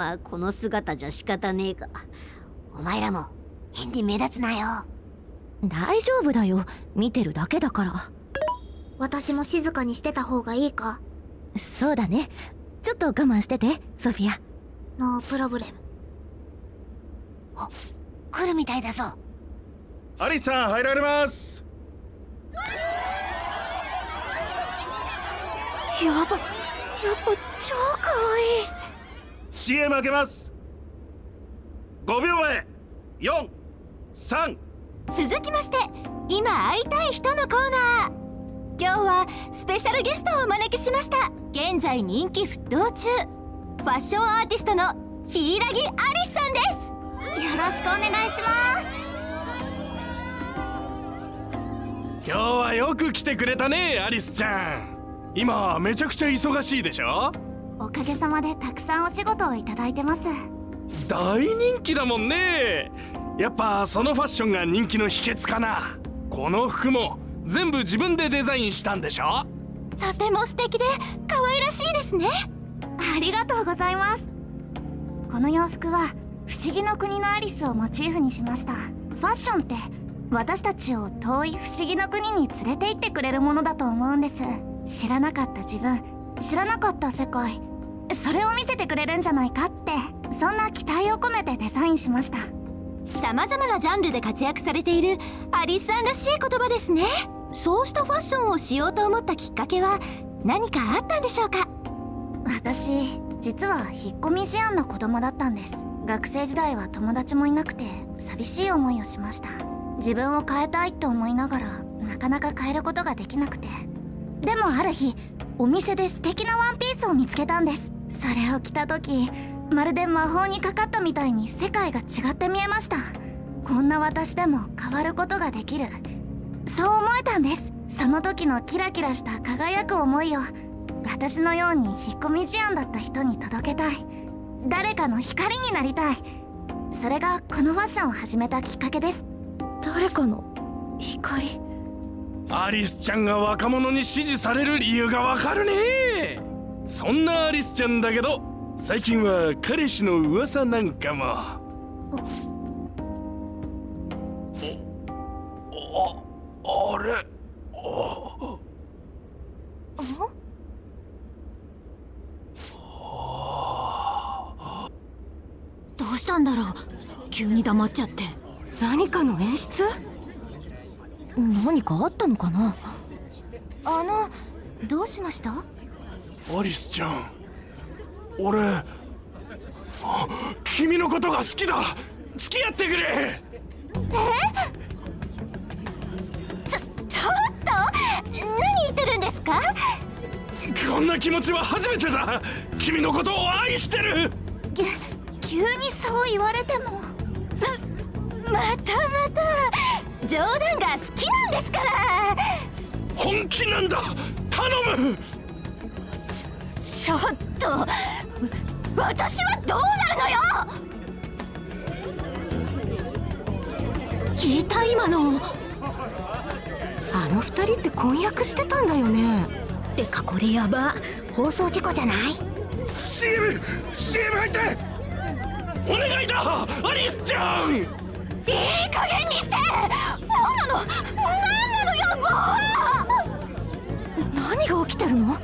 まあこの姿じゃ仕方ねえか。お前らも変に目立つなよ。
大丈夫だよ。見てるだけだから。
私も静かにしてた方がいいか。
そうだね。ちょっと我慢しててソフィア。
No problem
来るみたいだぞ。
アリスさん入られます。
やばやっぱ超可愛い
CM 開けます。5秒前。43
続きまして今会いたい人のコーナー。今日はスペシャルゲストをお招きしました。現在人気沸騰中。ファッションアーティストの柊アリスさんです。よろしくお願いします。
今日はよく来てくれたねアリスちゃん。今めちゃくちゃ忙しいでしょ？
おかげさまでたくさんお仕事をいただいてます。
大人気だもんね。やっぱそのファッションが人気の秘訣かな。この服も全部自分でデザインしたんでしょ？
とても素敵で可愛らしいですね。ありがとうございます。この洋服は不思議の国のアリスをモチーフにしました。ファッションって私たちを遠い不思議の国に連れて行ってくれるものだと思うんです。知らなかった自分。知らなかった世界それを見せてくれるんじゃないかって。そんな期待を込めてデザインしました。様々なジャンルで活躍されているアリスさんらしい言葉ですね。そうしたファッションをしようと思ったきっかけは何かあったんでしょうか？私実は引っ込み思案の子供だったんです。学生時代は友達もいなくて寂しい思いをしました。自分を変えたいと思いながらなかなか変えることができなくて。でもある日お店で素敵なワンピースを見つけたんですそれを着た時まるで魔法にかかったみたいに世界が違って見えました。こんな私でも変わることができる。そう思えたんです。その時のキラキラした輝く思いを私のように引っ込み思案だった人に届けたい。誰かの光になりたい。それがこのファッションを始めたきっかけです。
誰かの光？
アリスちゃんが若者に支持される理由がわかるねそんなアリスちゃんだけど最近は彼氏の噂なんかも。ああれ？あ？
うしたんだろう？急に黙っちゃって。何かの演出？何かあったのかな？あのどうしました？
アリスちゃん。俺あ君のことが好きだ。付き合ってくれ。
え？ちょちょっと何言ってるんですか？
こんな気持ちは初めてだ。君のことを愛してる。
ぎ急にそう言われても。ままたまた冗談が好きなんですから。
本気なんだ。頼む
ちょっと私はどうなるのよ？
聞いた今の。あの二人って婚約してたんだよね？
てかこれやば。放送事故じゃない
？CM! CM 入って！お願いだ！アリスちゃん！
いい加減にして！何なの？何なのよもう！
何が起きてるの？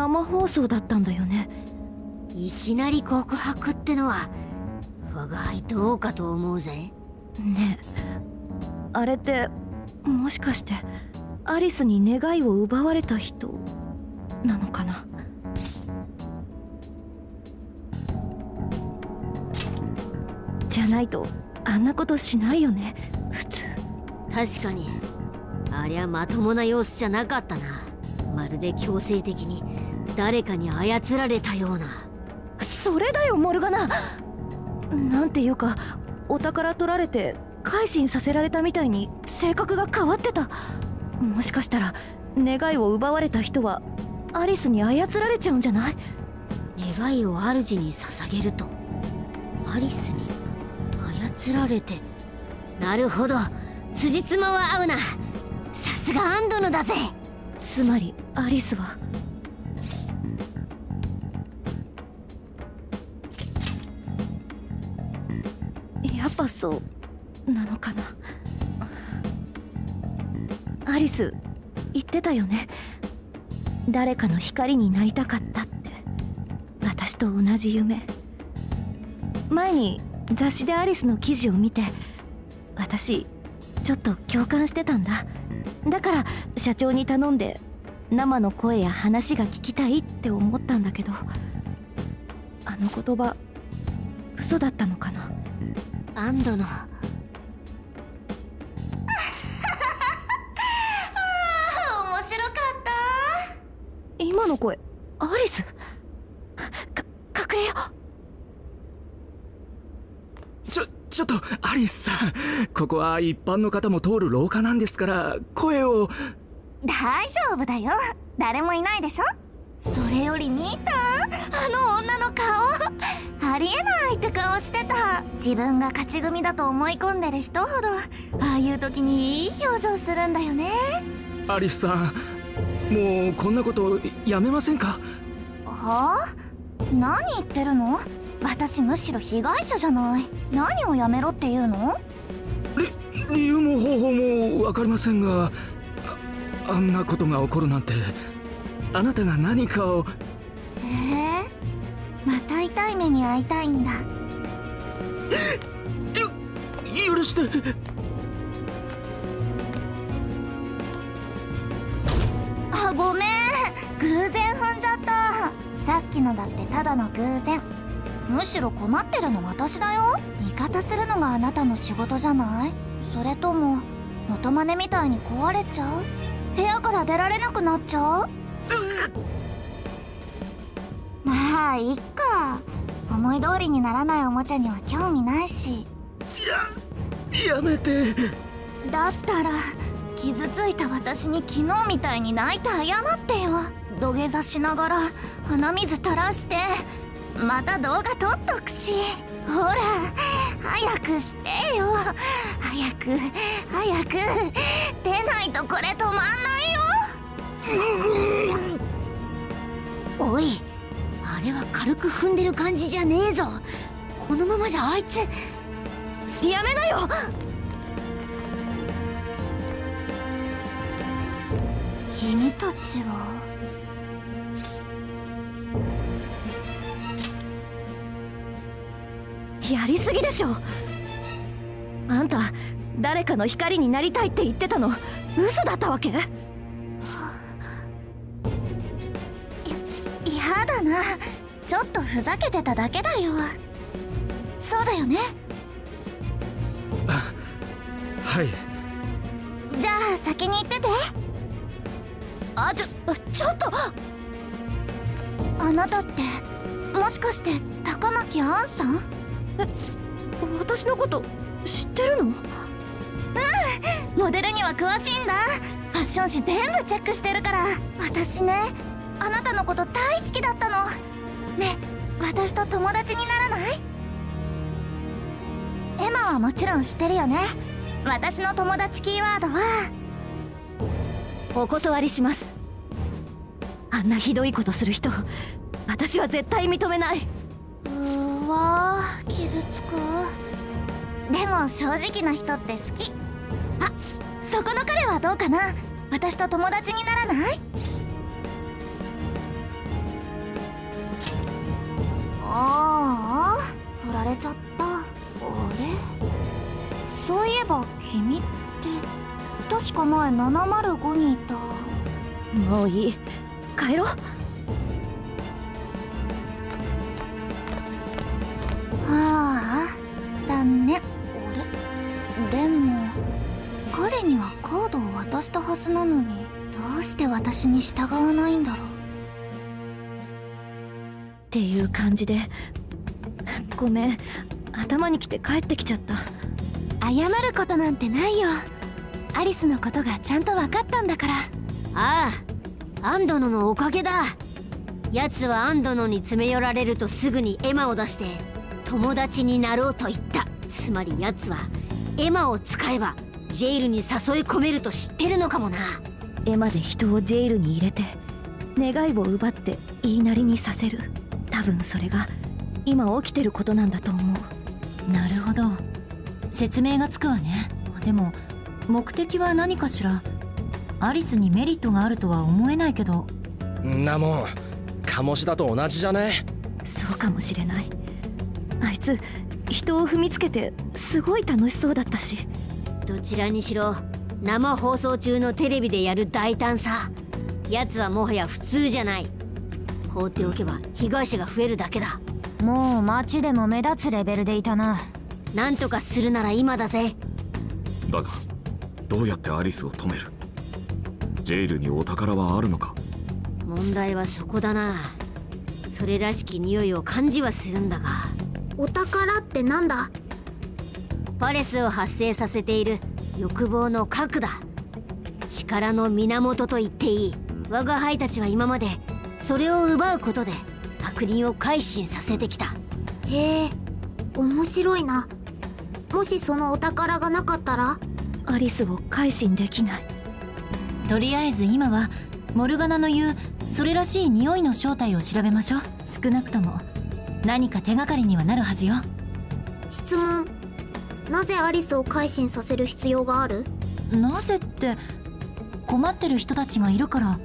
生放送だったんだよね。
いきなり告白ってのは我が輩どうかと思うぜ。
ねえ。あれってもしかしてアリスに願いを奪われた人なのかな？じゃないとあんなことしないよね普通。
確かに。ありゃまともな様子じゃなかったな。まるで強制的に誰かに操られたような。
それだよモルガナ。なんていうかお宝取られて改心させられたみたいに性格が変わってた。もしかしたら願いを奪われた人はアリスに操られちゃうんじゃない？
願いを主に捧げるとアリスに操られて。なるほど。辻褄は合うな。さすがアンドヌだぜ。
つまりアリスはそうなのかな？アリス言ってたよね？誰かの光になりたかったって。私と同じ夢。前に雑誌でアリスの記事を見て私ちょっと共感してたんだ。だから社長に頼んで生の声や話が聞きたいって思ったんだけどあの言葉嘘だったのかな？
アンドの
面白かった。
今の声アリス。か隠れよ
ちょちょっとアリスさん。ここは一般の方も通る廊下なんですから声を。
大丈夫だよ。誰もいないでしょそれより見た？あの女の顔。ありえないって顔してた。自分が勝ち組だと思い込んでる人ほど。ああいう時にいい表情するんだよね。
アリスさんもうこんなことやめませんか？
はあ？何言ってるの？私むしろ被害者じゃない。何をやめろっていうの？
理由も方法も分かりませんがああんなことが起こるなんてあなたが何かを。
ええまた痛い目に遭いたいんだ。
許して。
あごめん。偶然踏んじゃった。さっきのだってただの偶然。むしろ困ってるの私だよ。味方するのがあなたの仕事じゃない？それとも元マネみたいに壊れちゃう？部屋から出られなくなっちゃう？まあいっか。思い通りにならないおもちゃには興味ないし。
やめて。
だったら傷ついた私に昨日みたいに泣いて謝ってよ。土下座しながら鼻水垂らして。また動画撮っとくし。ほら早くしてよ。早く早く。出ないとこれ止まんないよ
おいあれは軽く踏んでる感じじゃねえぞ。このままじゃあいつ
やめなよ。
君たちは？
やりすぎでしょ。あんた誰かの光になりたいって言ってたの嘘だったわけ？
やだな。ちょっとふざけてただけだよ。そうだよね。
はい。
じゃあ先に行ってて。
あちょちょっと。
あなたってもしかして高巻杏さん？
え私のこと知ってるの？
うん。モデルには詳しいんだ。ファッション誌全部チェックしてるから。私ねあなたのこと大好きだったの。ね私と友達にならない？エマはもちろん知ってるよね。私の友達キーワードは？
お断りします。あんなひどいことする人私は絶対認めない。う
ーわー傷つく。でも正直な人って好き。あそこの彼はどうかな？私と友達にならない？ああ振られちゃったあれそういえば君って確か前705にいた
もういい帰ろう
ああ残念あれでも彼にはカードを渡したはずなのにどうして私に従わないんだろう
っていう感じで。ごめん。頭にきて帰ってきちゃった。
謝ることなんてないよ。アリスのことがちゃんと分かったんだから。
ああ。アンドノのおかげだ。奴はアンドノに詰め寄られるとすぐにエマを出して友達になろうと言った。つまり奴はエマを使えばジェイルに誘い込めると知ってるのかもな。
エマで人をジェイルに入れて願いを奪って言いなりにさせる多分それが今起きてることなんだと思う。
なるほど。説明がつくわね。でも目的は何かしら？アリスにメリットがあるとは思えないけど。
んなもん鴨志田と同じじゃね？
そうかもしれない。あいつ人を踏みつけてすごい楽しそうだったし。
どちらにしろ生放送中のテレビでやる大胆さ。奴はもはや普通じゃない放っておけば被害者が増えるだけだ。
もう街でも目立つレベルでいたな。
なんとかするなら今だぜ。
だがどうやってアリスを止める？ジェイルにお宝はあるのか？
問題はそこだな。それらしき匂いを感じはするんだが。
お宝ってなんだ？
パレスを発生させている欲望の核だ。力の源と言っていい。我が輩たちは今までそれを奪うことで悪人を改心させてきた。
へえ面白いな。もしそのお宝がなかったら？
アリスを改心できない。
とりあえず今はモルガナの言うそれらしい匂いの正体を調べましょう。少なくとも何か手がかりにはなるはずよ。
質問。なぜアリスを改心させる必要がある？
なぜって困ってる人たちがいるから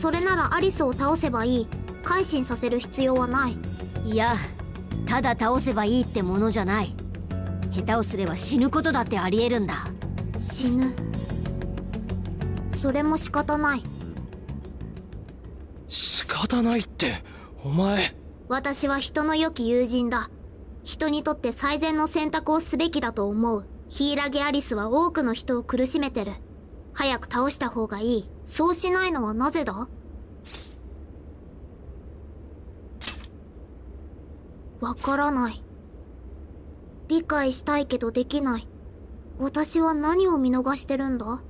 それならアリスを倒せばいい。改心させる必要はない。
いやただ倒せばいいってものじゃない。下手をすれば死ぬことだってありえるんだ。
死ぬ。それも仕方ない。
仕方ないってお前。
私は人の良き友人だ。人にとって最善の選択をすべきだと思う。ヒイラギアリスは多くの人を苦しめてる。早く倒した方がいいそうしないのはなぜだ？わからない。理解したいけどできない。私は何を見逃してるんだ？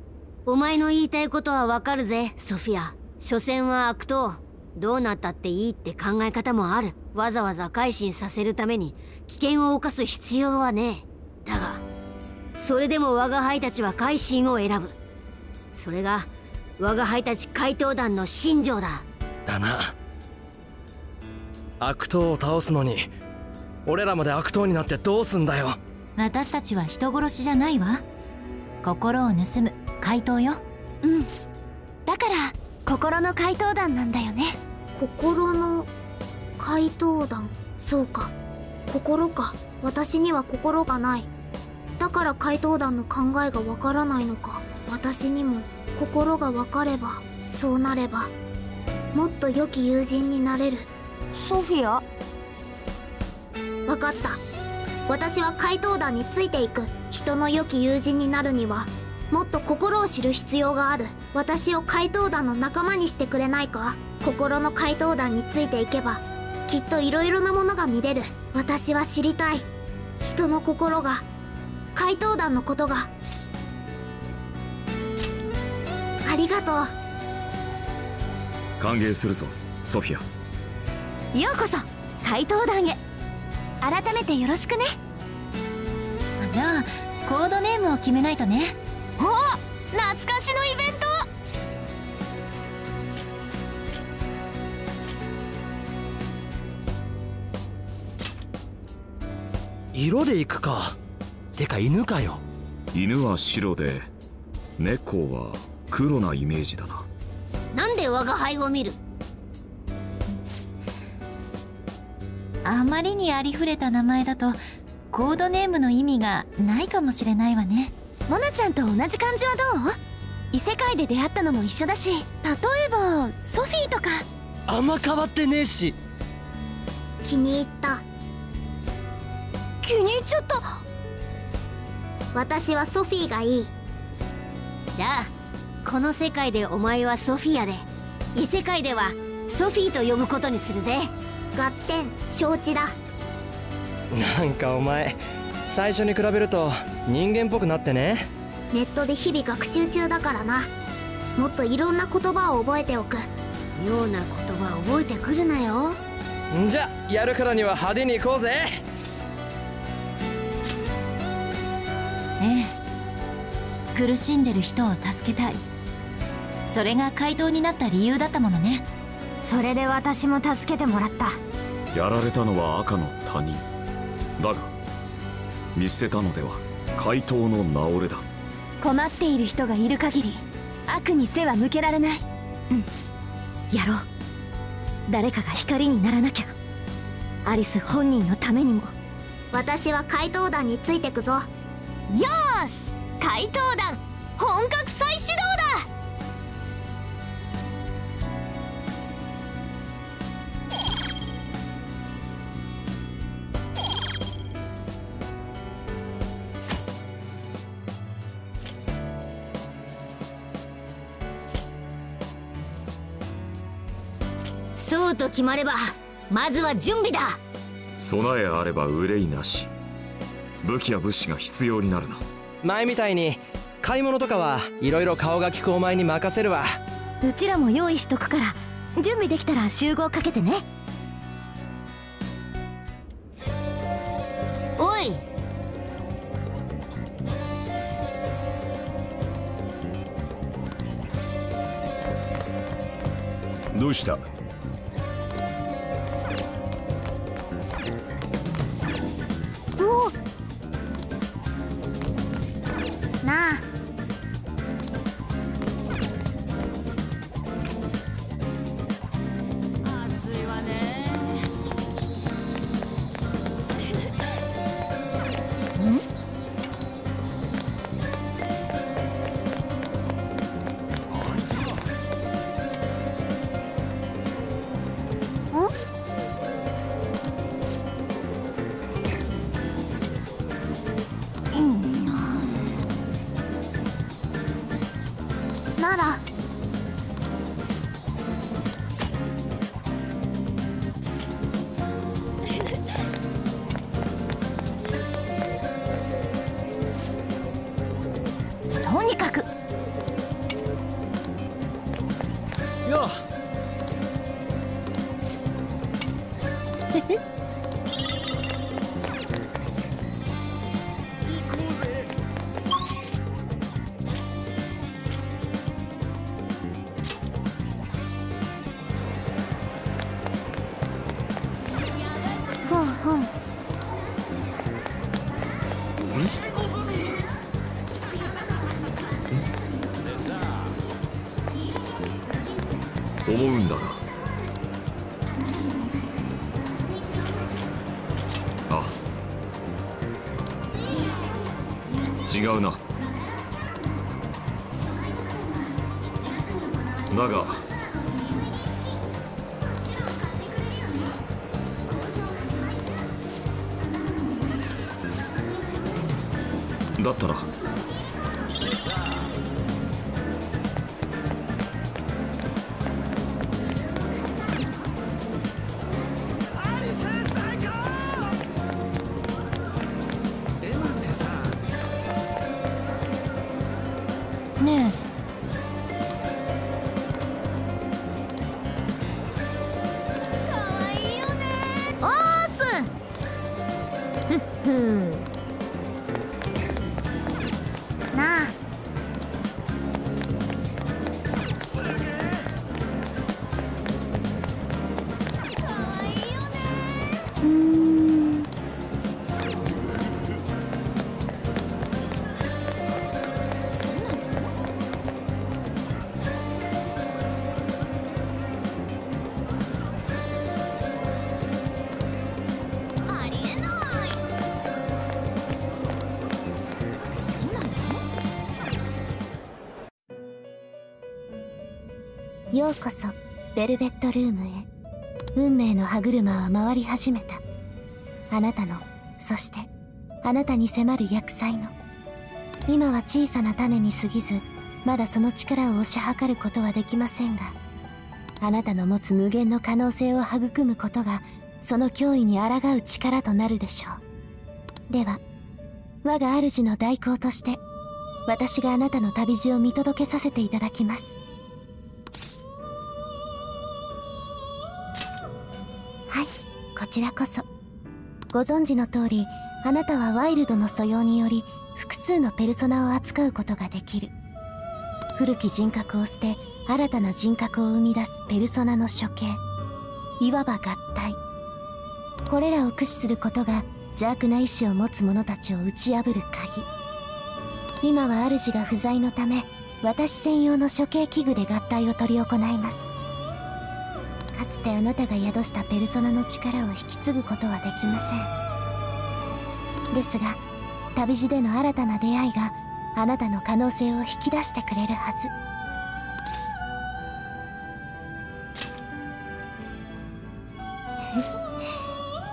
お前の言いたいことはわかるぜソフィア。所詮は悪党。どうなったっていいって考え方もある。わざわざ改心させるために危険を冒す必要はねえ。だがそれでも我が輩たちは改心を選ぶ。それが我が輩たち怪盗団の信条だ。
だな。悪党を倒すのに俺らまで悪党になってどうすんだよ。
私たちは人殺しじゃないわ。心を盗む怪盗よ。
うん。だから心の怪盗団なんだよね。
心の怪盗団？そうか。心か。私には心がない。だから怪盗団の考えがわからないのか。私にも心がわかればそうなればもっと良き友人になれる。
ソフィア？
わかった。私は怪盗団についていく。人の良き友人になるにはもっと心を知る必要がある。私を怪盗団の仲間にしてくれないか。心の怪盗団についていけばきっと色々なものが見れる。私は知りたい。人の心が怪盗団のことがありがとう。
歓迎するぞソフィア。
ようこそ怪盗団へ。
改めてよろしくね。
じゃあコードネームを決めないとね。
お懐かしのイベント。
色で行くか。てか犬かよ。
犬は白で猫は黒なイメージだな。
なんで我が輩を見る？
あまりにありふれた名前だとコードネームの意味がないかもしれないわね。
モナちゃんと同じ感じはどう？異世界で出会ったのも一緒だし例えばソフィーとか。
あんま変わってねえし。
気に入った。
気に入っちゃった。
私はソフィーがいい。
じゃあこの世界でお前はソフィアで。異世界ではソフィーと呼ぶことにするぜ。
合点承知だ。
なんかお前最初に比べると人間っぽくなってね。
ネットで日々学習中だからな。もっといろんな言葉を覚えておく。
妙な言葉覚えてくるなよ。
んじゃやるからには派手に行こうぜ。
ええ。苦しんでる人を助けたいそれが怪盗になった理由だったものね。
それで私も助けてもらった。
やられたのは赤の他人。だが見捨てたのでは怪盗の名折れだ。
困っている人がいる限り悪に背は向けられない。
うん。やろう。誰かが光にならなきゃ。アリス本人のためにも。
私は怪盗団についてくぞ。
よーし！怪盗団本格再始動だ
決まればまずは準備だ。
備えあれば憂いなし。武器や物資が必要になるな。
前みたいに買い物とかはいろいろ顔が利くお前に任せるわ。
うちらも用意しとくから準備できたら集合かけてね。
おい。
どうした？
違うな
ようこそベルベットルームへ。運命の歯車は回り始めた。あなたのそしてあなたに迫る厄災の。今は小さな種に過ぎずまだその力を推し量ることはできませんがあなたの持つ無限の可能性を育むことがその脅威に抗う力となるでしょう。では我が主の代行として私があなたの旅路を見届けさせていただきます。ちらこそ。ご存知の通りあなたはワイルドの素養により複数のペルソナを扱うことができる。古き人格を捨て新たな人格を生み出すペルソナの処刑。いわば合体。これらを駆使することが邪悪な意志を持つ者たちを打ち破る鍵。今は主が不在のため私専用の処刑器具で合体を執り行います。かつてあなたが宿したペルソナの力を引き継ぐことはできません。ですが旅路での新たな出会いがあなたの可能性を引き出してくれるはず。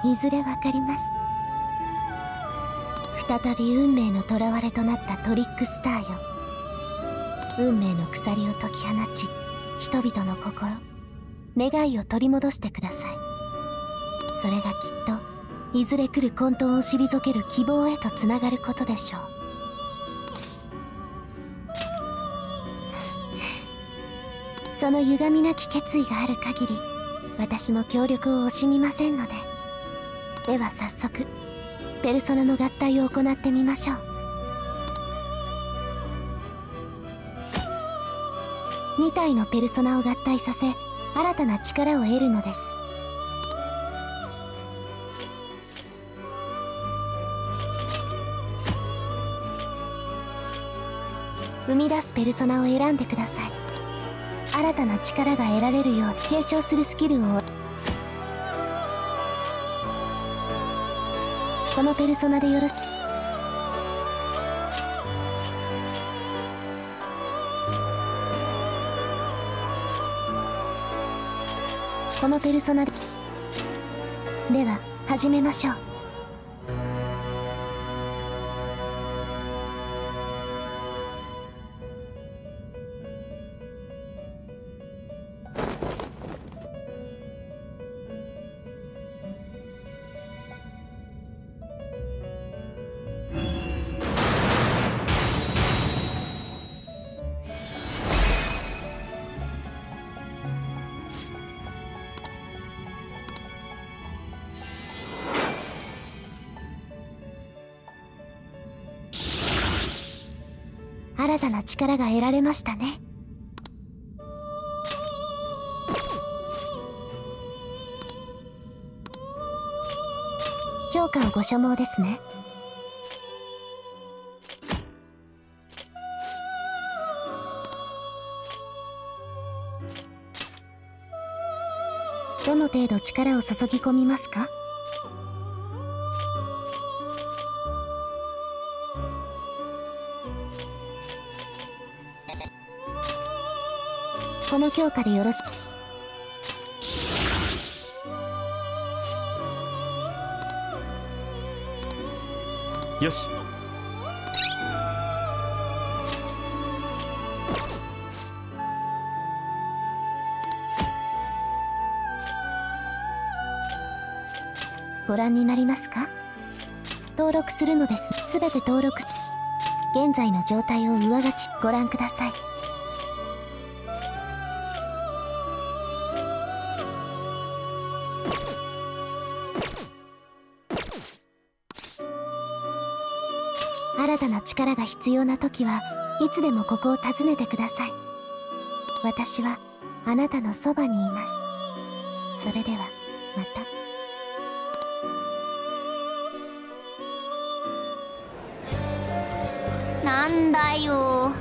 いずれわかります。再び運命の囚われとなったトリックスターよ。運命の鎖を解き放ち人々の心。願いを取り戻してください。それがきっといずれ来る混沌を退ける希望へとつながることでしょう。その歪みなき決意がある限り私も協力を惜しみませんので。では早速ペルソナの合体を行ってみましょう。2体のペルソナを合体させ新たな力を得るのです。生み出すペルソナを選んでください。新たな力が得られるよう継承するスキルを。このペルソナでよろしこのペルソナででは始めましょう。力が得られましたね。強化をご所望ですね。
どの程度力を注ぎ込みますか？強化でよろし
よし。
ご覧になりますか？登録するのです。すべて登録現在の状態を上書き。ご覧ください力が必要な時はいつでもここを訪ねてください。私はあなたのそばにいます。それではまた。
なんだよ。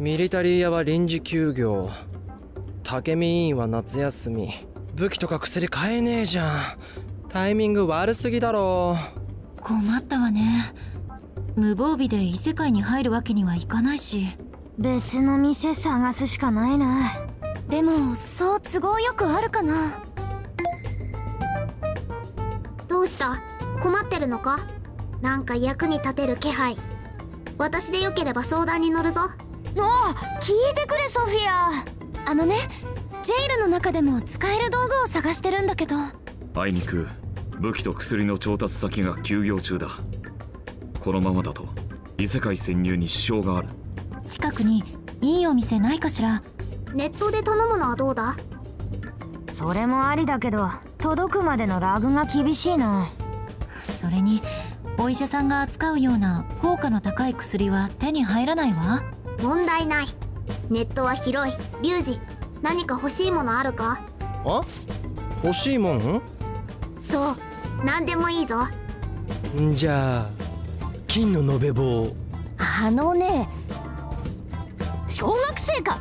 ミリタリー屋は臨時休業。竹見委員は夏休み。武器とか薬買えねえじゃん。タイミング悪すぎだろ
困ったわね。無防備で異世界に入るわけにはいかないし。
別の店探すしかないなでもそう都合よくあるかな。
どうした？困ってるのか？なんか役に立てる気配。私でよければ相談に乗るぞ
もう聞いてくれソフィア。あのねジェイルの中でも使える道具を探してるんだけど。
あいにく武器と薬の調達先が休業中だ。このままだと異世界潜入に支障がある。
近くにいいお店ないかしら？
ネットで頼むのはどうだ？
それもありだけど届くまでのラグが厳しいな。
それにお医者さんが扱うような効果の高い薬は手に入らないわ
問題ない。ネットは広い。リュウジ何か欲しいものあるか？
あ？欲しいもん？
そう。何でもいいぞ。
んじゃあ金の延べ棒。
あのね
小学生か。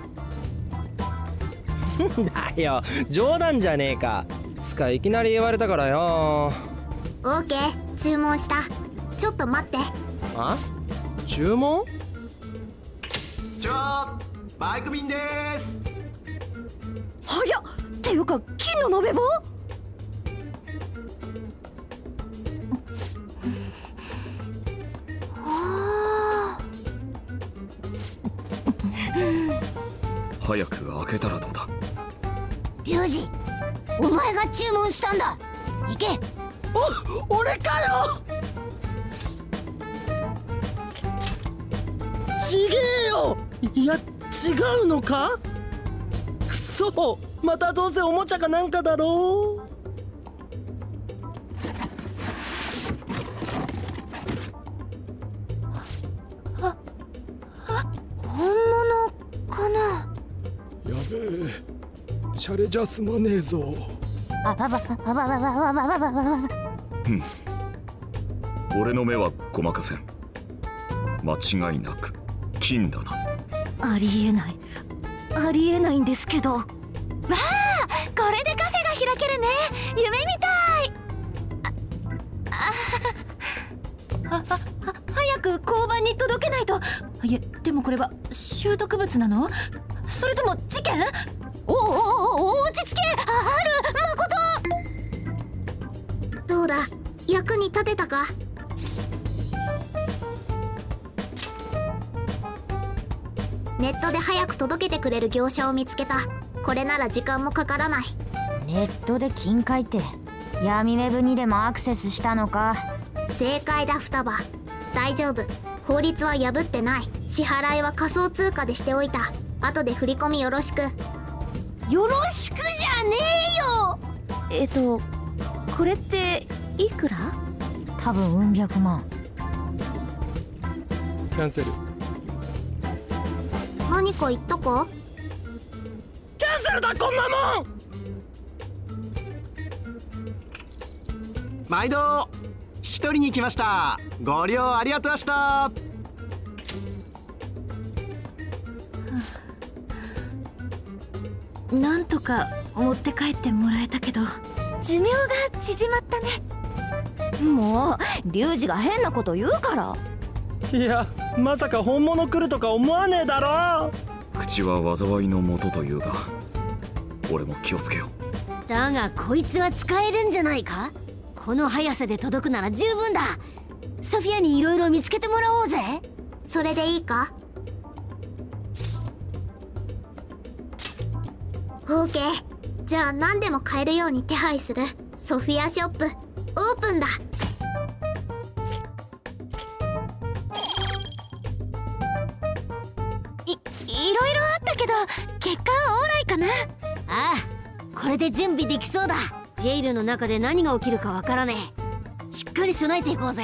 だよ。冗談じゃねえか。つかいきなり言われたからよ。
オーケー。注文した。ちょっと待って。
あ？注文？
ちょバイク便です。
早っ。っていうか金の延べ棒？
早く開けたらどうだ？
リュウジお前が注文したんだ。行け。
お俺かよ！ちげえよいや違うのか？くそまたどうせおもちゃかなんかだろ？
本物かな？
やべえシャレじゃ済まねえぞ。
あばばばばばばばばばばば。
うん。俺の目はごまかせん。間違いなく。金だな
ありえない。ありえないんですけど。
わあこれでカフェが開けるね。夢みたい。
あああ早く交番に届けないと。いえでもこれは拾得物なの？それとも事件？
おおお落ち着けある
どうだ役に立てたかネットで早く届けてくれる業者を見つけた。これなら時間もかからない。
ネットで金塊って闇ウェブにでもアクセスしたのか。
正解だ双葉。大丈夫。法律は破ってない。支払いは仮想通貨でしておいた。後で振り込みよろしく。
よろしくじゃねえよ！
えっとこれっていくら？
多分うん百万。
キャンセル
何か言ったか？
キャンセルだこんなもん！
毎度引き取りに来ました。ご利用ありがとうございました。
なんとか持って帰ってもらえたけど。
寿命が縮まったね。もうリュウジが変なこと言うから
いやまさか本物来るとか思わねえだろ。
口は災いのもとというが俺も気をつけよう。
だがこいつは使えるんじゃないか？この速さで届くなら十分だ。ソフィアに色々見つけてもらおうぜ。
それでいいか？オーケー。じゃあ何でも買えるように手配する。ソフィアショップ。オープンだ
けど結果オーライかな。
ああこれで準備できそうだ。ジェイルの中で何が起きるかわからねえ。しっかり備えていこうぜ。